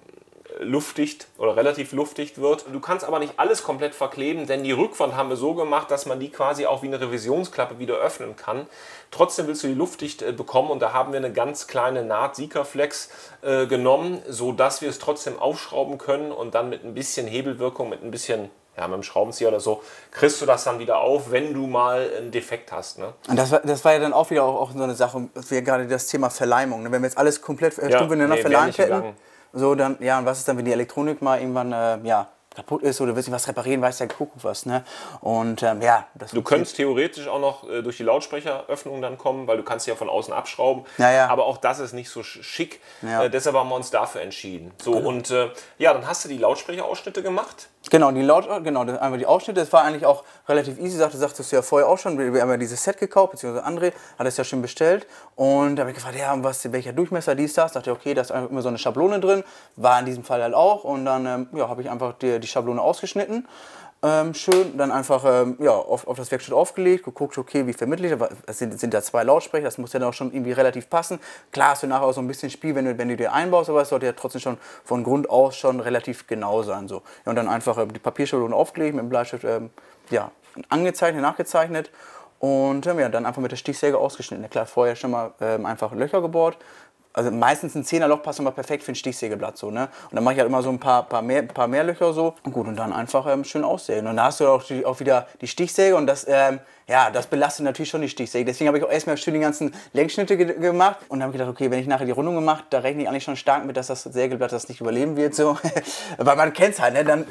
luftdicht oder relativ luftdicht wird. Du kannst aber nicht alles komplett verkleben, denn die Rückwand haben wir so gemacht, dass man die quasi auch wie eine Revisionsklappe wieder öffnen kann. Trotzdem willst du die luftdicht äh, bekommen und da haben wir eine ganz kleine Naht Sikaflex äh, genommen, so dass wir es trotzdem aufschrauben können und dann mit ein bisschen Hebelwirkung, mit ein bisschen ja, mit dem Schraubenzieher oder so, kriegst du das dann wieder auf, wenn du mal einen Defekt hast. Ne? Und das war, das war ja dann auch wieder auch, auch so eine Sache, wäre gerade das Thema Verleimung. ne? Wenn wir jetzt alles komplett äh, Ja, stumpf ineinander nee, verleimt hätten. So dann, ja, und was ist dann, wenn die Elektronik mal irgendwann, äh, ja, kaputt ist oder willst du was reparieren, weiß der Kuckuck was, ne? Und ähm, ja, das Du könntest theoretisch auch noch äh, durch die Lautsprecheröffnung dann kommen, weil du kannst sie ja von außen abschrauben. Ja, ja. Aber auch das ist nicht so sch- schick. Ja. Äh, deshalb haben wir uns dafür entschieden. So, und äh, ja, dann hast du die Lautsprecherausschnitte gemacht. Genau, die Laut genau, einmal die Ausschnitte, das war eigentlich auch relativ easy, sagte, sagtest du ja vorher auch schon, wir, haben ja dieses Set gekauft, beziehungsweise André hat es ja schon bestellt. Und da habe ich gefragt, ja, was, welcher Durchmesser dies, das, dachte okay, da ist immer so eine Schablone drin, war in diesem Fall halt auch. Und dann ähm, ja, habe ich einfach die, die Schablone ausgeschnitten, ähm, schön, dann einfach ähm, ja, auf, auf das Werkstatt aufgelegt, geguckt, okay, wie vermittle ich, es sind, sind ja zwei Lautsprecher, das muss ja dann auch schon irgendwie relativ passen. Klar hast du nachher auch so ein bisschen Spiel, wenn du, wenn du dir einbaust, aber es sollte ja trotzdem schon von Grund aus schon relativ genau sein. So. Ja, und dann einfach ähm, die Papierschablone aufgelegt, mit dem Bleistift ähm, ja, angezeichnet, nachgezeichnet und ähm, ja, dann einfach mit der Stichsäge ausgeschnitten. Ja, klar, vorher schon mal ähm, einfach Löcher gebohrt. Also meistens ein 10er Loch passt immer perfekt für ein Stichsägeblatt so, ne? Und dann mache ich halt immer so ein paar, paar, mehr, paar mehr Löcher so. Und gut, und dann einfach ähm, schön aussägen. Und dann hast du auch, die, auch wieder die Stichsäge und das, ähm, ja, das belastet natürlich schon die Stichsäge. Deswegen habe ich auch erstmal schön die ganzen Längsschnitte ge gemacht und habe gedacht, okay, wenn ich nachher die Rundung gemacht, da rechne ich eigentlich schon stark mit, dass das Sägeblatt das nicht überleben wird, so. Weil man kennt es halt, ne? Dann,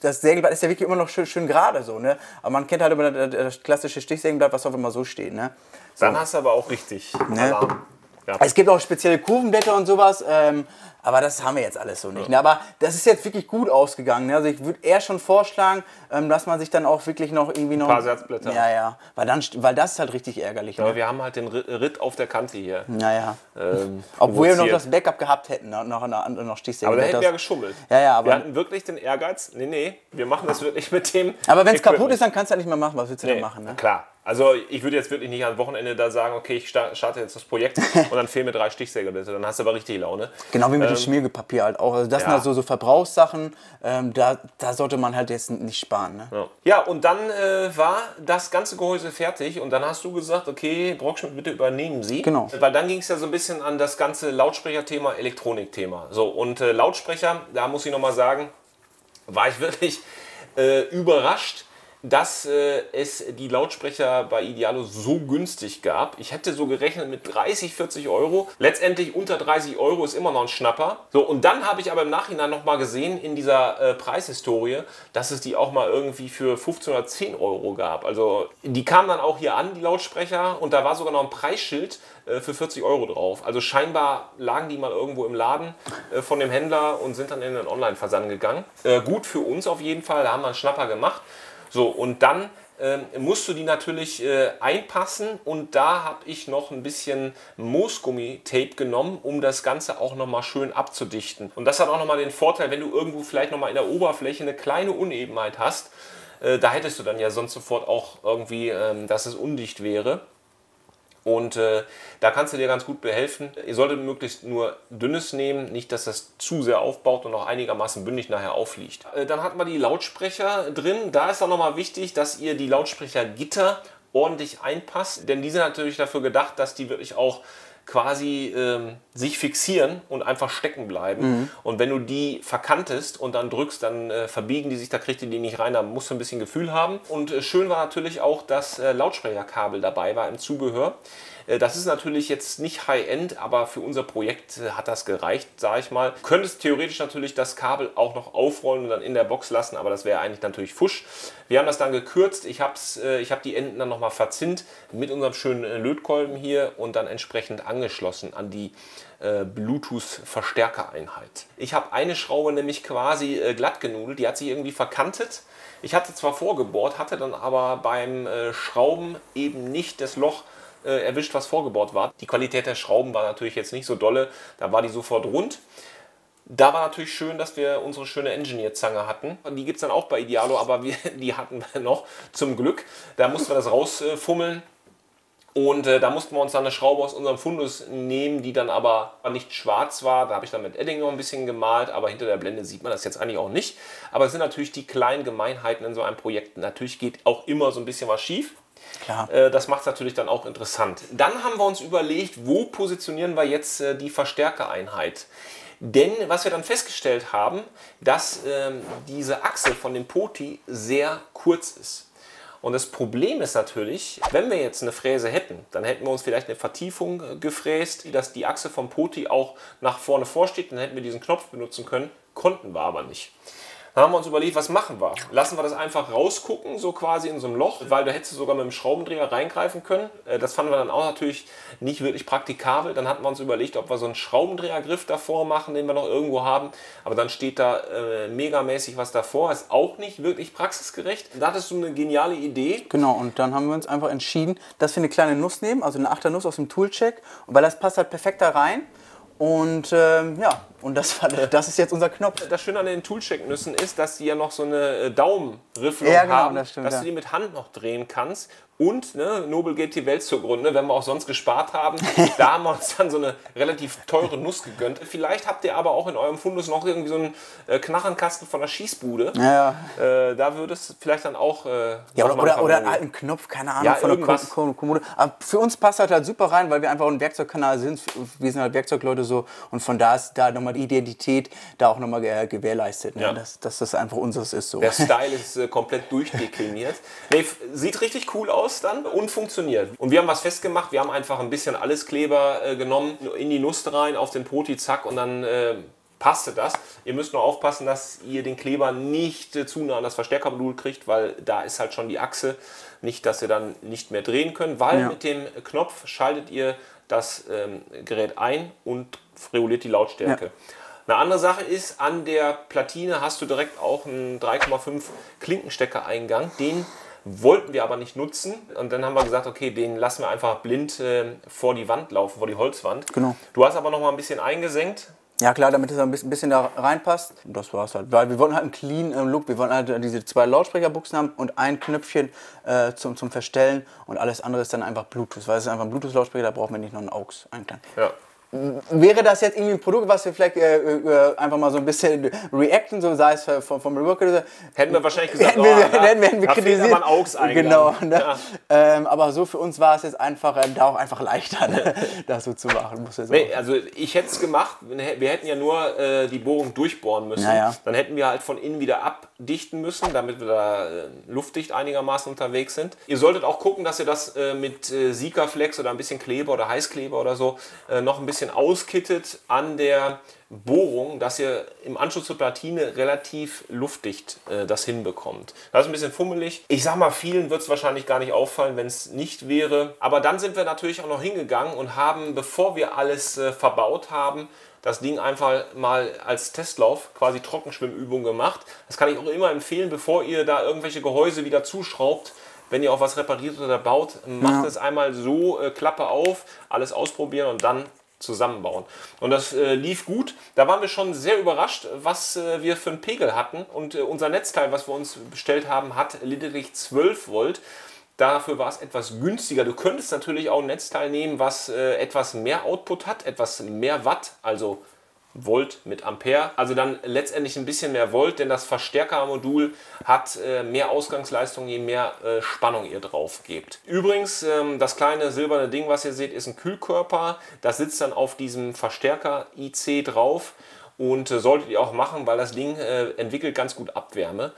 das Sägeblatt ist ja wirklich immer noch schön, schön gerade so, ne? Aber man kennt halt immer das, das klassische Stichsägeblatt, was auch immer so steht, ne? Dann hast du aber auch richtig Alarm. Ja. Es gibt auch spezielle Kurvenblätter und sowas, ähm, aber das haben wir jetzt alles so nicht. Ne? Aber das ist jetzt wirklich gut ausgegangen. Ne? Also ich würde eher schon vorschlagen, ähm, dass man sich dann auch wirklich noch irgendwie noch... Ein paar Ersatzblätter. Ja, ja. Weil, dann, weil das ist halt richtig ärgerlich. Aber Ne? wir haben halt den Ritt auf der Kante hier. Naja. Ähm, Obwohl wir noch das Backup gehabt hätten, ne? noch, noch, noch Stichsäge. Aber da hätten wir ja geschummelt. Ja, ja, aber- wir hatten wirklich den Ehrgeiz. Nee, nee, wir machen das wirklich mit dem. Aber wenn es kaputt ist, dann kannst du halt nicht mehr machen. Was willst du denn machen? Ne? Klar. Also ich würde jetzt wirklich nicht am Wochenende da sagen, okay, ich sta- starte jetzt das Projekt und dann fehlen mir drei Stichsägeblätter. Dann hast du aber richtig Laune. Genau wie mit dem Schmiergepapier halt auch. Also das sind Ähm, ja. halt so, so Verbrauchssachen, ähm, da, da sollte man halt jetzt nicht sparen. Ne? Ja. Ja, und dann äh, war das ganze Gehäuse fertig und dann hast du gesagt, okay, Brockschmidt, bitte übernehmen Sie. Genau. Weil dann ging es ja so ein bisschen an das ganze Lautsprecherthema, Elektronikthema. So, und äh, Lautsprecher, da muss ich nochmal sagen, war ich wirklich äh, überrascht, dass äh, es die Lautsprecher bei Idealo so günstig gab. Ich hätte so gerechnet mit 30, 40 Euro. Letztendlich unter 30 Euro ist immer noch ein Schnapper. So, und dann habe ich aber im Nachhinein noch mal gesehen in dieser äh, Preishistorie, dass es die auch mal irgendwie für 15 oder 10 Euro gab. Also die kamen dann auch hier an, die Lautsprecher, und da war sogar noch ein Preisschild äh, für 40 Euro drauf. Also scheinbar lagen die mal irgendwo im Laden äh, von dem Händler und sind dann in den Online-Versand gegangen. Äh, gut für uns auf jeden Fall, da haben wir einen Schnapper gemacht. So, und dann ähm, musst du die natürlich äh, einpassen und da habe ich noch ein bisschen Moosgummi-Tape genommen, um das Ganze auch nochmal schön abzudichten. Und das hat auch nochmal den Vorteil, wenn du irgendwo vielleicht nochmal in der Oberfläche eine kleine Unebenheit hast, äh, da hättest du dann ja sonst sofort auch irgendwie, ähm, dass es undicht wäre. Und äh, da kannst du dir ganz gut behelfen. Ihr solltet möglichst nur dünnes nehmen, nicht dass das zu sehr aufbaut und auch einigermaßen bündig nachher aufliegt. Äh, dann hat man die Lautsprecher drin. Da ist auch nochmal wichtig, dass ihr die Lautsprechergitter ordentlich einpasst, denn die sind natürlich dafür gedacht, dass die wirklich auch quasi ähm, sich fixieren und einfach stecken bleiben. Mhm. Und wenn du die verkantest und dann drückst, dann äh, verbiegen die sich, da kriegt ihr die nicht rein, da musst du ein bisschen Gefühl haben. Und äh, schön war natürlich auch, dass äh, Lautsprecherkabel dabei war im Zubehör. Äh, das ist natürlich jetzt nicht High-End, aber für unser Projekt äh, hat das gereicht, sage ich mal. Könntest theoretisch natürlich das Kabel auch noch aufrollen und dann in der Box lassen, aber das wäre eigentlich natürlich Fusch. Wir haben das dann gekürzt. Ich habe äh, hab die Enden dann nochmal verzinnt mit unserem schönen Lötkolben hier und dann entsprechend angeschlossen an die Bluetooth-Verstärkereinheit. Ich habe eine Schraube nämlich quasi glatt genudelt, die hat sich irgendwie verkantet. Ich hatte zwar vorgebohrt, hatte dann aber beim Schrauben eben nicht das Loch äh, erwischt, was vorgebaut war. Die Qualität der Schrauben war natürlich jetzt nicht so dolle, da war die sofort rund. Da war natürlich schön, dass wir unsere schöne Engineer-Zange hatten. Die gibt es dann auch bei Idealo, aber wir, die hatten wir noch, zum Glück. Da mussten wir das rausfummeln. Und äh, da mussten wir uns dann eine Schraube aus unserem Fundus nehmen, die dann aber nicht schwarz war. Da habe ich dann mit Edding noch ein bisschen gemalt, aber hinter der Blende sieht man das jetzt eigentlich auch nicht. Aber es sind natürlich die kleinen Gemeinheiten in so einem Projekt. Natürlich geht auch immer so ein bisschen was schief. Klar. Äh, das macht es natürlich dann auch interessant. Dann haben wir uns überlegt, wo positionieren wir jetzt äh, die Verstärkereinheit. Denn was wir dann festgestellt haben, dass ähm, diese Achse von dem Poti sehr kurz ist. Und das Problem ist natürlich, wenn wir jetzt eine Fräse hätten, dann hätten wir uns vielleicht eine Vertiefung äh, gefräst, dass die Achse vom Poti auch nach vorne vorsteht, dann hätten wir diesen Knopf benutzen können, konnten wir aber nicht. Dann haben wir uns überlegt, was machen wir? Lassen wir das einfach rausgucken, so quasi in so einem Loch, weil da hättest du sogar mit dem Schraubendreher reingreifen können. Äh, das fanden wir dann auch natürlich nicht wirklich praktikabel. Dann hatten wir uns überlegt, ob wir so einen Schraubendrehergriff davor machen, den wir noch irgendwo haben. Aber dann steht da äh, megamäßig was davor. Ist auch nicht wirklich praxisgerecht. Da hattest du eine geniale Idee. Genau, und dann haben wir uns einfach entschieden, dass wir eine kleine Nuss nehmen, also eine Achternuss aus dem Toolcheck. Weil das passt halt perfekt da rein. Und ähm, ja, und das, war, das ist jetzt unser Knopf. Das Schöne an den Toolcheck-Nüssen ist, dass sie ja noch so eine äh, Daumenrifflung ja, genau, haben, das stimmt, dass ja. du die mit Hand noch drehen kannst. Und ne, Nobel geht die Welt zugrunde, wenn wir auch sonst gespart haben. da haben wir uns dann so eine relativ teure Nuss gegönnt. Vielleicht habt ihr aber auch in eurem Fundus noch irgendwie so einen äh, Knarrenkasten von der Schießbude. Ja. Äh, da würde es vielleicht dann auch. Äh, Ja, oder, oder, einen alten Knopf, keine Ahnung, Ja, von der irgendwas. Kom- Kom- Kommode. Aber für uns passt das halt super rein, weil wir einfach ein Werkzeugkanal sind. Wir sind halt Werkzeugleute so. Und von da ist da nochmal die Identität da auch nochmal ge gewährleistet. Ne? Ja. Dass, dass das einfach unseres ist so. Der Style ist äh, komplett durchdekliniert. Nee, sieht richtig cool aus dann und funktioniert. Und wir haben was festgemacht. Wir haben einfach ein bisschen Alleskleber äh, genommen, in die Nuss rein, auf den Poti, zack, und dann äh, passte das. Ihr müsst nur aufpassen, dass ihr den Kleber nicht äh, zu nah an das Verstärkermodul kriegt, weil da ist halt schon die Achse. Nicht, dass ihr dann nicht mehr drehen könnt, weil Ja. mit dem Knopf schaltet ihr das ähm, Gerät ein und reguliert die Lautstärke. Eine andere Sache ist, an der Platine hast du direkt auch einen 3,5 Klinkensteckereingang. Den wollten wir aber nicht nutzen. Und dann haben wir gesagt, okay, den lassen wir einfach blind äh, vor die Wand laufen, vor die Holzwand. Genau. Du hast aber noch mal ein bisschen eingesenkt. Ja klar, damit es ein bisschen, da reinpasst. Und Das war's halt. Weil wir wollten halt einen clean äh, Look. Wir wollten halt diese zwei Lautsprecherbuchsen haben und ein Knöpfchen äh, zum, zum Verstellen. Und alles andere ist dann einfach Bluetooth. Weil es ist einfach ein Bluetooth-Lautsprecher, da brauchen wir nicht noch einen AUX-Einklang. Ja. Wäre das jetzt irgendwie ein Produkt, was wir vielleicht äh, äh, einfach mal so ein bisschen reacten, so sei es vom, vom Rework oder so, Hätten wir wahrscheinlich gesagt, hätten wir, oh, hätten wir, hätten wir kritisiert. aber. Genau. Ne? Ja. Ähm, aber so für uns war es jetzt einfach, ähm, da auch einfach leichter, ne? das so zu machen. Muss ich sagen. Nee, also ich hätte es gemacht. Wir hätten ja nur äh, die Bohrung durchbohren müssen. Ja, ja. Dann hätten wir halt von innen wieder abdichten müssen, damit wir da äh, luftdicht einigermaßen unterwegs sind. Ihr solltet auch gucken, dass ihr das äh, mit äh, Sikaflex oder ein bisschen Kleber oder Heißkleber oder so äh, noch ein bisschen auskittet an der Bohrung, dass ihr im Anschluss zur Platine relativ luftdicht äh, das hinbekommt. Das ist ein bisschen fummelig. Ich sag mal, vielen wird es wahrscheinlich gar nicht auffallen, wenn es nicht wäre. Aber dann sind wir natürlich auch noch hingegangen und haben, bevor wir alles äh, verbaut haben, das Ding einfach mal als Testlauf, quasi Trockenschwimmübung gemacht. Das kann ich auch immer empfehlen, bevor ihr da irgendwelche Gehäuse wieder zuschraubt. Wenn ihr auch was repariert oder baut, macht es einmal so, äh, Klappe auf, alles ausprobieren und dann zusammenbauen. Und das äh, lief gut. Da waren wir schon sehr überrascht, was äh, wir für einen Pegel hatten. Und äh, unser Netzteil, was wir uns bestellt haben, hat lediglich 12 Volt. Dafür war es etwas günstiger. Du könntest natürlich auch ein Netzteil nehmen, was äh, etwas mehr Output hat, etwas mehr Watt, also Volt mit Ampere. Also dann letztendlich ein bisschen mehr Volt, denn das Verstärkermodul hat äh, mehr Ausgangsleistung, je mehr äh, Spannung ihr drauf gebt. Übrigens, ähm, das kleine silberne Ding, was ihr seht, ist ein Kühlkörper. Das sitzt dann auf diesem Verstärker IC drauf und äh, solltet ihr auch machen, weil das Ding äh, entwickelt ganz gut Abwärme.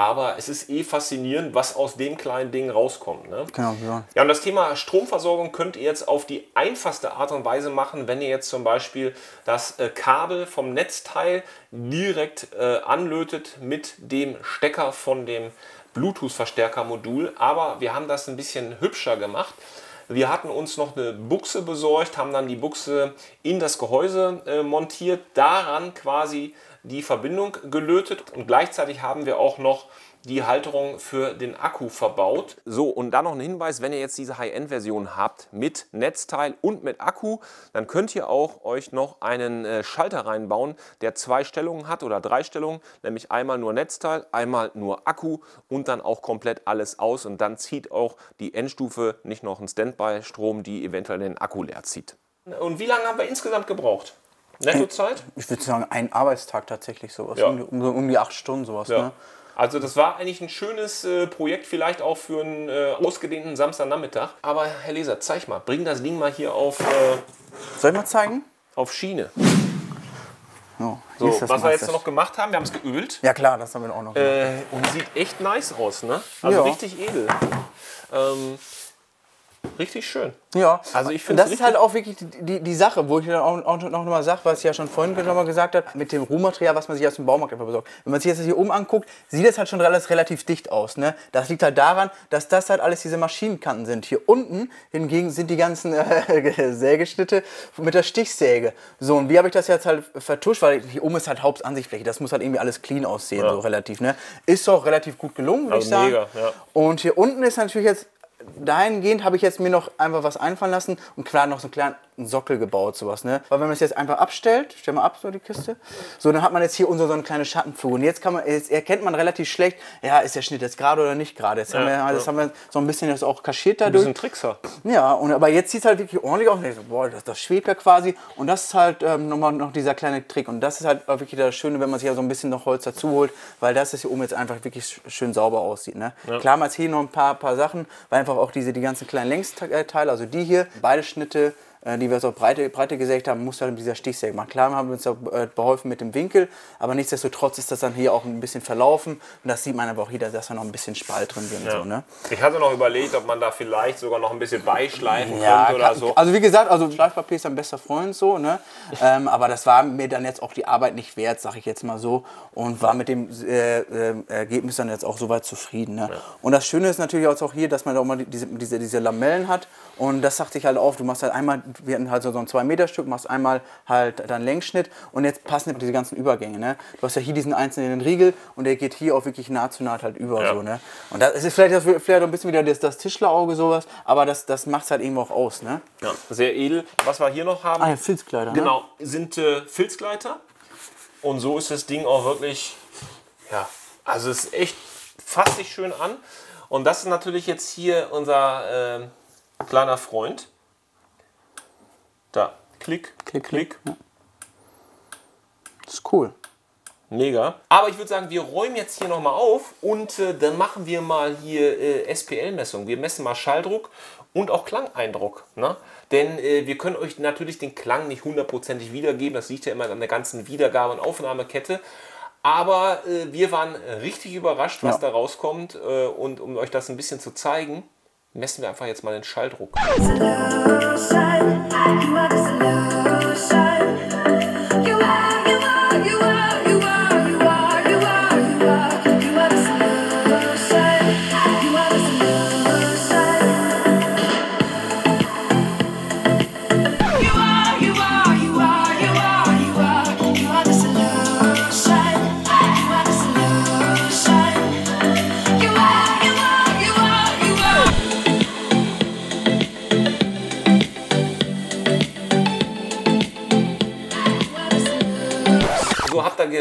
Aber es ist eh faszinierend, was aus dem kleinen Ding rauskommt. Ne? Genau, ja. Ja, und das Thema Stromversorgung könnt ihr jetzt auf die einfachste Art und Weise machen, wenn ihr jetzt zum Beispiel das äh, Kabel vom Netzteil direkt äh, anlötet mit dem Stecker von dem Bluetooth-Verstärkermodul. Aber wir haben das ein bisschen hübscher gemacht. Wir hatten uns noch eine Buchse besorgt, haben dann die Buchse in das Gehäuse äh, montiert, daran quasi die Verbindung gelötet und gleichzeitig haben wir auch noch die Halterung für den Akku verbaut. So, und dann noch ein Hinweis, wenn ihr jetzt diese High-End-Version habt mit Netzteil und mit Akku, dann könnt ihr auch euch noch einen äh, Schalter reinbauen, der zwei Stellungen hat oder drei Stellungen, nämlich einmal nur Netzteil, einmal nur Akku und dann auch komplett alles aus und dann zieht auch die Endstufe nicht noch einen Standby-Strom, die eventuell den Akku leer zieht. Und wie lange haben wir insgesamt gebraucht? Nettozeit? Ich würde sagen, ein Arbeitstag tatsächlich sowas. Ja. Um, um, um die acht Stunden sowas. Ja. Ne? Also das war eigentlich ein schönes äh, Projekt, vielleicht auch für einen äh, ausgedehnten Samstagnachmittag. Aber Herr Leser, zeig mal, bring das Ding mal hier auf, äh, Soll ich mal zeigen? auf Schiene. So, hier So, was wir jetzt noch gemacht haben, wir haben es geölt. Ja klar, das haben wir auch noch. gemacht. Äh, und sieht echt nice aus, ne? Also Ja. richtig edel. Ähm, richtig schön. Ja, Also ich finde das ist halt auch wirklich die, die, die Sache, wo ich dann auch, auch noch mal sage, was ich ja schon vorhin noch mal gesagt habe, mit dem Rohmaterial, was man sich aus dem Baumarkt einfach besorgt. Wenn man sich das hier oben anguckt, sieht das halt schon alles relativ dicht aus. Ne? Das liegt halt daran, dass das halt alles diese Maschinenkanten sind. Hier unten hingegen sind die ganzen äh, Sägeschnitte mit der Stichsäge. So, und wie habe ich das jetzt halt vertuscht? Weil hier oben ist halt Hauptansichtfläche. Das muss halt irgendwie alles clean aussehen, so relativ. Ne? Ist auch relativ gut gelungen, würde Also ich sagen. mega, ja. Und hier unten ist natürlich jetzt dahingehend habe ich jetzt mir noch einfach was einfallen lassen und klar noch so einen kleinen Sockel gebaut, sowas, ne? Weil wenn man es jetzt einfach abstellt, stell mal ab, so die Kiste, so, dann hat man jetzt hier unser so eine kleine Schattenfuge. Und jetzt kann man, jetzt erkennt man relativ schlecht, ja, ist der Schnitt jetzt gerade oder nicht gerade. Jetzt haben wir, das haben wir so ein bisschen das auch kaschiert Ein dadurch. bisschen Trickser. Ja, und, aber jetzt sieht es halt wirklich ordentlich aus. So, boah, das, das schwebt ja quasi. Und das ist halt ähm, nochmal noch dieser kleine Trick. Und das ist halt wirklich das Schöne, wenn man sich ja so ein bisschen noch Holz dazu holt, weil das ist hier oben jetzt einfach wirklich sch- schön sauber aussieht. Ne? Klar, man hat hier noch ein paar, paar Sachen, weil einfach auch diese, die ganzen kleinen Längsteile, also die hier, beide Schnitte, die wir jetzt auf Breite, Breite gesägt haben, muss halt mit dieser Stichsäge machen. Klar haben wir uns äh, beholfen mit dem Winkel, aber nichtsdestotrotz ist das dann hier auch ein bisschen verlaufen. Und das sieht man aber auch hier, dass da noch ein bisschen Spalt drin sind. So, ne? Ich hatte noch überlegt, ob man da vielleicht sogar noch ein bisschen beischleifen Ja, könnte oder kann- so. also wie gesagt, also Schleifpapier ist ein bester Freund so, ne? ähm, aber das war mir dann jetzt auch die Arbeit nicht wert, sag ich jetzt mal so. Und war mit dem äh, äh, Ergebnis dann jetzt auch soweit zufrieden. Ne? Und das Schöne ist natürlich auch hier, dass man da auch mal diese, diese, diese Lamellen hat. Und das sagt sich halt auf, du machst halt einmal, wir hatten halt so ein 2 Meter Stück, machst einmal halt dann Längsschnitt und jetzt passen diese ganzen Übergänge. Ne? Du hast ja hier diesen einzelnen Riegel und der geht hier auch wirklich nah zu naht halt über. Ja. So, ne? Und das ist vielleicht, das, vielleicht ein bisschen wieder das, das Tischlerauge sowas, aber das, das macht es halt eben auch aus. Ne? Ja, sehr edel. Was wir hier noch haben, Ah ja, Filzkleider. Ne? genau, sind äh, Filzgleiter. Und so ist das Ding auch wirklich, ja, also es ist echt, fasst sich schön an. Und das ist natürlich jetzt hier unser äh, kleiner Freund. Da. Klick, Klick, Klick. Das ist cool. Mega. Aber ich würde sagen, wir räumen jetzt hier nochmal auf und äh, dann machen wir mal hier äh, SPL-Messung. Wir messen mal Schalldruck und auch Klangeindruck. Ne? Denn äh, wir können euch natürlich den Klang nicht hundertprozentig wiedergeben. Das liegt ja immer an der ganzen Wiedergabe- und Aufnahmekette. Aber äh, wir waren richtig überrascht, was Ja. da rauskommt. Äh, und um euch das ein bisschen zu zeigen, messen wir einfach jetzt mal den Schalldruck.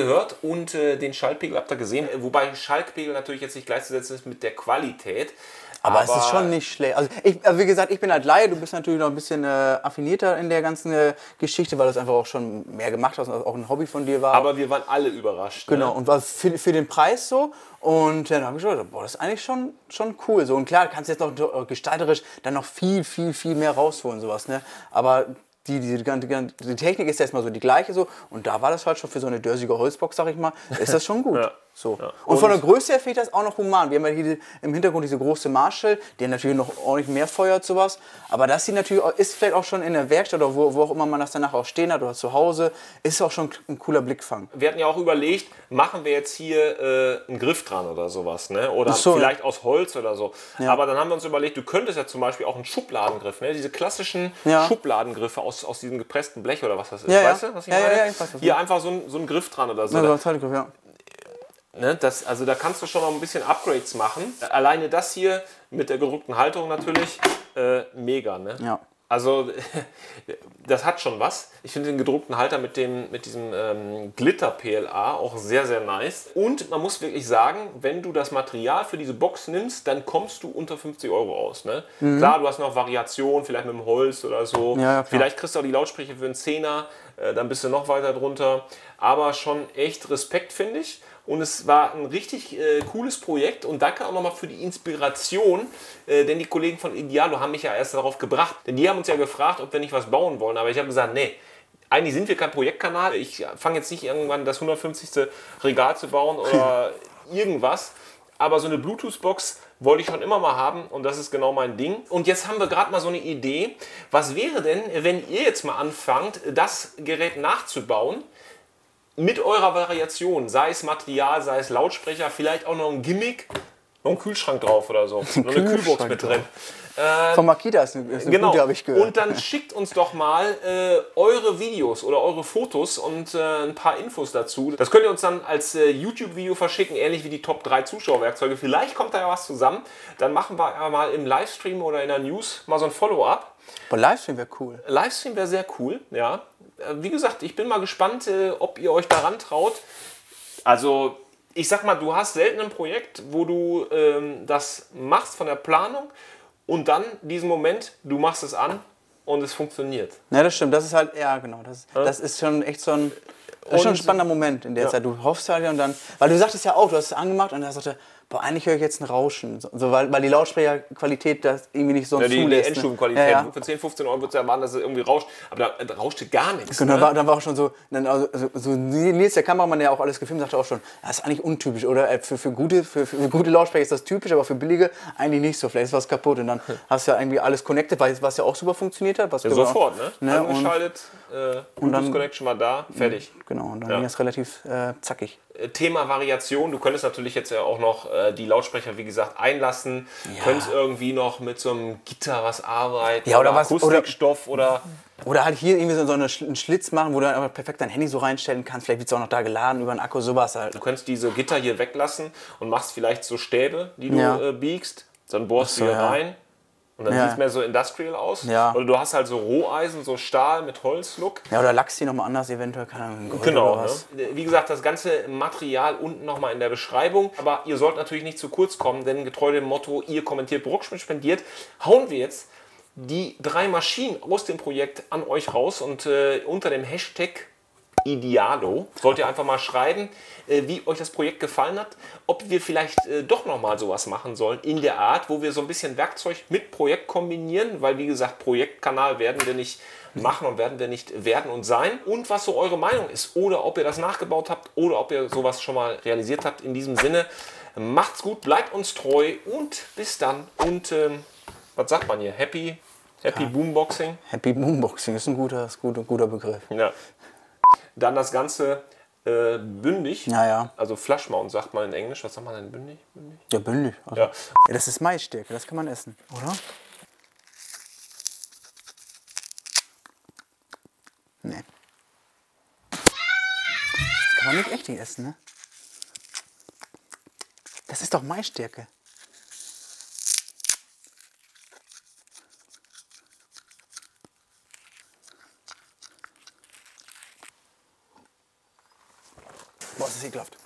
So habt ihr gehört und äh, den Schaltpegel habt ihr gesehen. Äh, Wobei Schaltpegel natürlich jetzt nicht gleichzusetzen ist mit der Qualität. Aber, es ist schon nicht schlecht. Also ich, äh, wie gesagt, ich bin halt Laie, du bist natürlich noch ein bisschen äh, affinierter in der ganzen äh, Geschichte, weil du es einfach auch schon mehr gemacht hast und auch ein Hobby von dir war. Aber wir waren alle überrascht. Genau, Ne? und war für, für den Preis so. Und dann habe ich gedacht, boah, das ist eigentlich schon, schon cool. So, und klar, du kannst jetzt noch äh, gestalterisch dann noch viel, viel, viel mehr rausholen, sowas, ne? Aber die, die, die, die Technik ist erstmal so die gleiche so. Und da war das halt schon für so eine dörsige Holzbox, sag ich mal, ist das schon gut. Ja. So. Ja. Und, von Und- der Größe her finde ich das auch noch human. Wir haben ja hier die- im Hintergrund diese große Marshall, der natürlich noch ordentlich mehr feuert, sowas. Aber das hier natürlich ist vielleicht auch schon in der Werkstatt oder wo, wo auch immer man das danach auch stehen hat oder zu Hause, ist auch schon ein cooler Blickfang. Wir hatten ja auch überlegt, machen wir jetzt hier äh, einen Griff dran oder sowas, ne? Oder so. vielleicht aus Holz oder so. Ja. Aber dann haben wir uns überlegt, du könntest ja zum Beispiel auch einen Schubladengriff, ne? Diese klassischen. Schubladengriffe aus, aus diesem gepressten Blech oder was das ist. Weißt du, was ich meine? ja, ich weiß, was hier einfach so ein, so ein Griff dran oder so. Ja, so ein Zeitgriff, ja. Ne, das, also da kannst du schon noch ein bisschen Upgrades machen. Alleine das hier mit der gedruckten Halterung natürlich äh, mega. Ne? Ja. Also das hat schon was. Ich finde den gedruckten Halter mit, dem, mit diesem ähm, Glitter PLA auch sehr, sehr nice. Und man muss wirklich sagen, wenn du das Material für diese Box nimmst, dann kommst du unter 50 Euro aus. Ne? Klar, du hast noch Variationen, vielleicht mit dem Holz oder so. Mhm. Ja, ja, vielleicht kriegst du auch die Lautsprecher für einen Zehner, äh, dann bist du noch weiter drunter. Aber schon echt Respekt, finde ich. Und es war ein richtig äh, cooles Projekt und danke auch nochmal für die Inspiration, äh, denn die Kollegen von Idealo haben mich ja erst darauf gebracht. Denn die haben uns ja gefragt, ob wir nicht was bauen wollen, aber ich habe gesagt, nee. Eigentlich sind wir kein Projektkanal. Ich fange jetzt nicht irgendwann das 150. Regal zu bauen oder irgendwas. Aber so eine Bluetooth-Box wollte ich schon immer mal haben und das ist genau mein Ding. Und jetzt haben wir gerade mal so eine Idee. Was wäre denn, wenn ihr jetzt mal anfangt, das Gerät nachzubauen? Mit eurer Variation, sei es Material, sei es Lautsprecher, vielleicht auch noch ein Gimmick, noch ein Kühlschrank drauf oder so. Noch eine Kühlbox mit drin. Von Makita ist eine, ist eine Genau. gute, habe ich gehört. Und dann schickt uns doch mal äh, eure Videos oder eure Fotos und äh, ein paar Infos dazu. Das könnt ihr uns dann als äh, YouTube-Video verschicken, ähnlich wie die Top 3 Zuschauerwerkzeuge. Vielleicht kommt da ja was zusammen. Dann machen wir mal im Livestream oder in der News mal so ein Follow-up. Aber Livestream wäre cool. Livestream wäre sehr cool, ja. Äh, Wie gesagt, ich bin mal gespannt, äh, ob ihr euch daran traut. Also, ich sag mal, du hast selten ein Projekt, wo du ähm, das machst von der Planung und dann diesen Moment, du machst es an und es funktioniert. Ja, das stimmt. Das ist halt, ja, genau. Das, das ist schon echt so ein, das ist schon ein spannender Moment in der Ja. Zeit. Du hoffst halt ja und dann, weil du sagtest ja auch, du hast es angemacht und er sagte, boah, eigentlich höre ich jetzt ein Rauschen. So, weil, weil die Lautsprecherqualität das irgendwie nicht so Ja, die, die zulässt. ne? Endstufenqualität. Ja, ja. Für 10, 15 Euro wird es erwarten, dass es irgendwie rauscht. Aber da, da rauschte gar nichts. Und dann ne? war, dann war auch schon so, dann also, so Nils, der Kameramann, der auch alles gefilmt sagte auch schon, das ist eigentlich untypisch, oder? Äh, Für, für, gute, für, für gute Lautsprecher ist das typisch, aber für billige eigentlich nicht so. Vielleicht ist was kaputt und dann hast du ja irgendwie alles connected, was ja auch super funktioniert hat. Was Ja, sofort, auch- ne? und, Angeschaltet, äh, dann- Bluetooth Connection war da, fertig. genau, und dann Ja. ging das relativ äh, zackig. Thema Variation, du könntest natürlich jetzt ja auch noch äh, die Lautsprecher, wie gesagt, einlassen. Ja. Könntest irgendwie noch mit so einem Gitter was arbeiten. Ja, oder was- oder- Akustikstoff oder. Oder halt hier irgendwie so, so eine, einen Schlitz machen, wo du dann perfekt dein Handy so reinstellen kannst. Vielleicht wird es auch noch da geladen über einen Akku, sowas halt. Du könntest diese Gitter hier weglassen und machst vielleicht so Stäbe, die du Ja. äh, biegst. Dann bohrst so, du hier rein. Und dann Ja. sieht es mehr so industrial aus. Ja. Oder du hast halt so Roheisen, so Stahl mit Holzlook. Ja, oder lachst die nochmal anders, eventuell, keine Ahnung, Genau. oder was. Ne? Wie gesagt, das ganze Material unten nochmal in der Beschreibung. Aber ihr sollt natürlich nicht zu kurz kommen, denn getreu dem Motto, ihr kommentiert, Bruckschmidt spendiert, hauen wir jetzt die drei Maschinen aus dem Projekt an euch raus und äh, unter dem Hashtag Idealo sollt ihr einfach mal schreiben, äh, wie euch das Projekt gefallen hat, ob wir vielleicht äh, doch nochmal sowas machen sollen in der Art, wo wir so ein bisschen Werkzeug mit Projekt kombinieren, weil wie gesagt, Projektkanal werden wir nicht machen und werden wir nicht werden und sein und was so eure Meinung ist oder ob ihr das nachgebaut habt oder ob ihr sowas schon mal realisiert habt. In diesem Sinne, macht's gut, bleibt uns treu und bis dann und ähm, was sagt man hier? Happy, Happy Boomboxing. Happy Boomboxing ist ein guter, ist guter, guter Begriff. Ja. Dann das Ganze äh, bündig. Ja, ja. Also Flashmount sagt man in Englisch. Was sagt man denn bündig? bündig? Ja, bündig. Also, Ja. ja. Das ist Maisstärke, das kann man essen, oder? Nee. Das kann man nicht echt essen, ne? Das ist doch Maisstärke. Ist ekelhaft.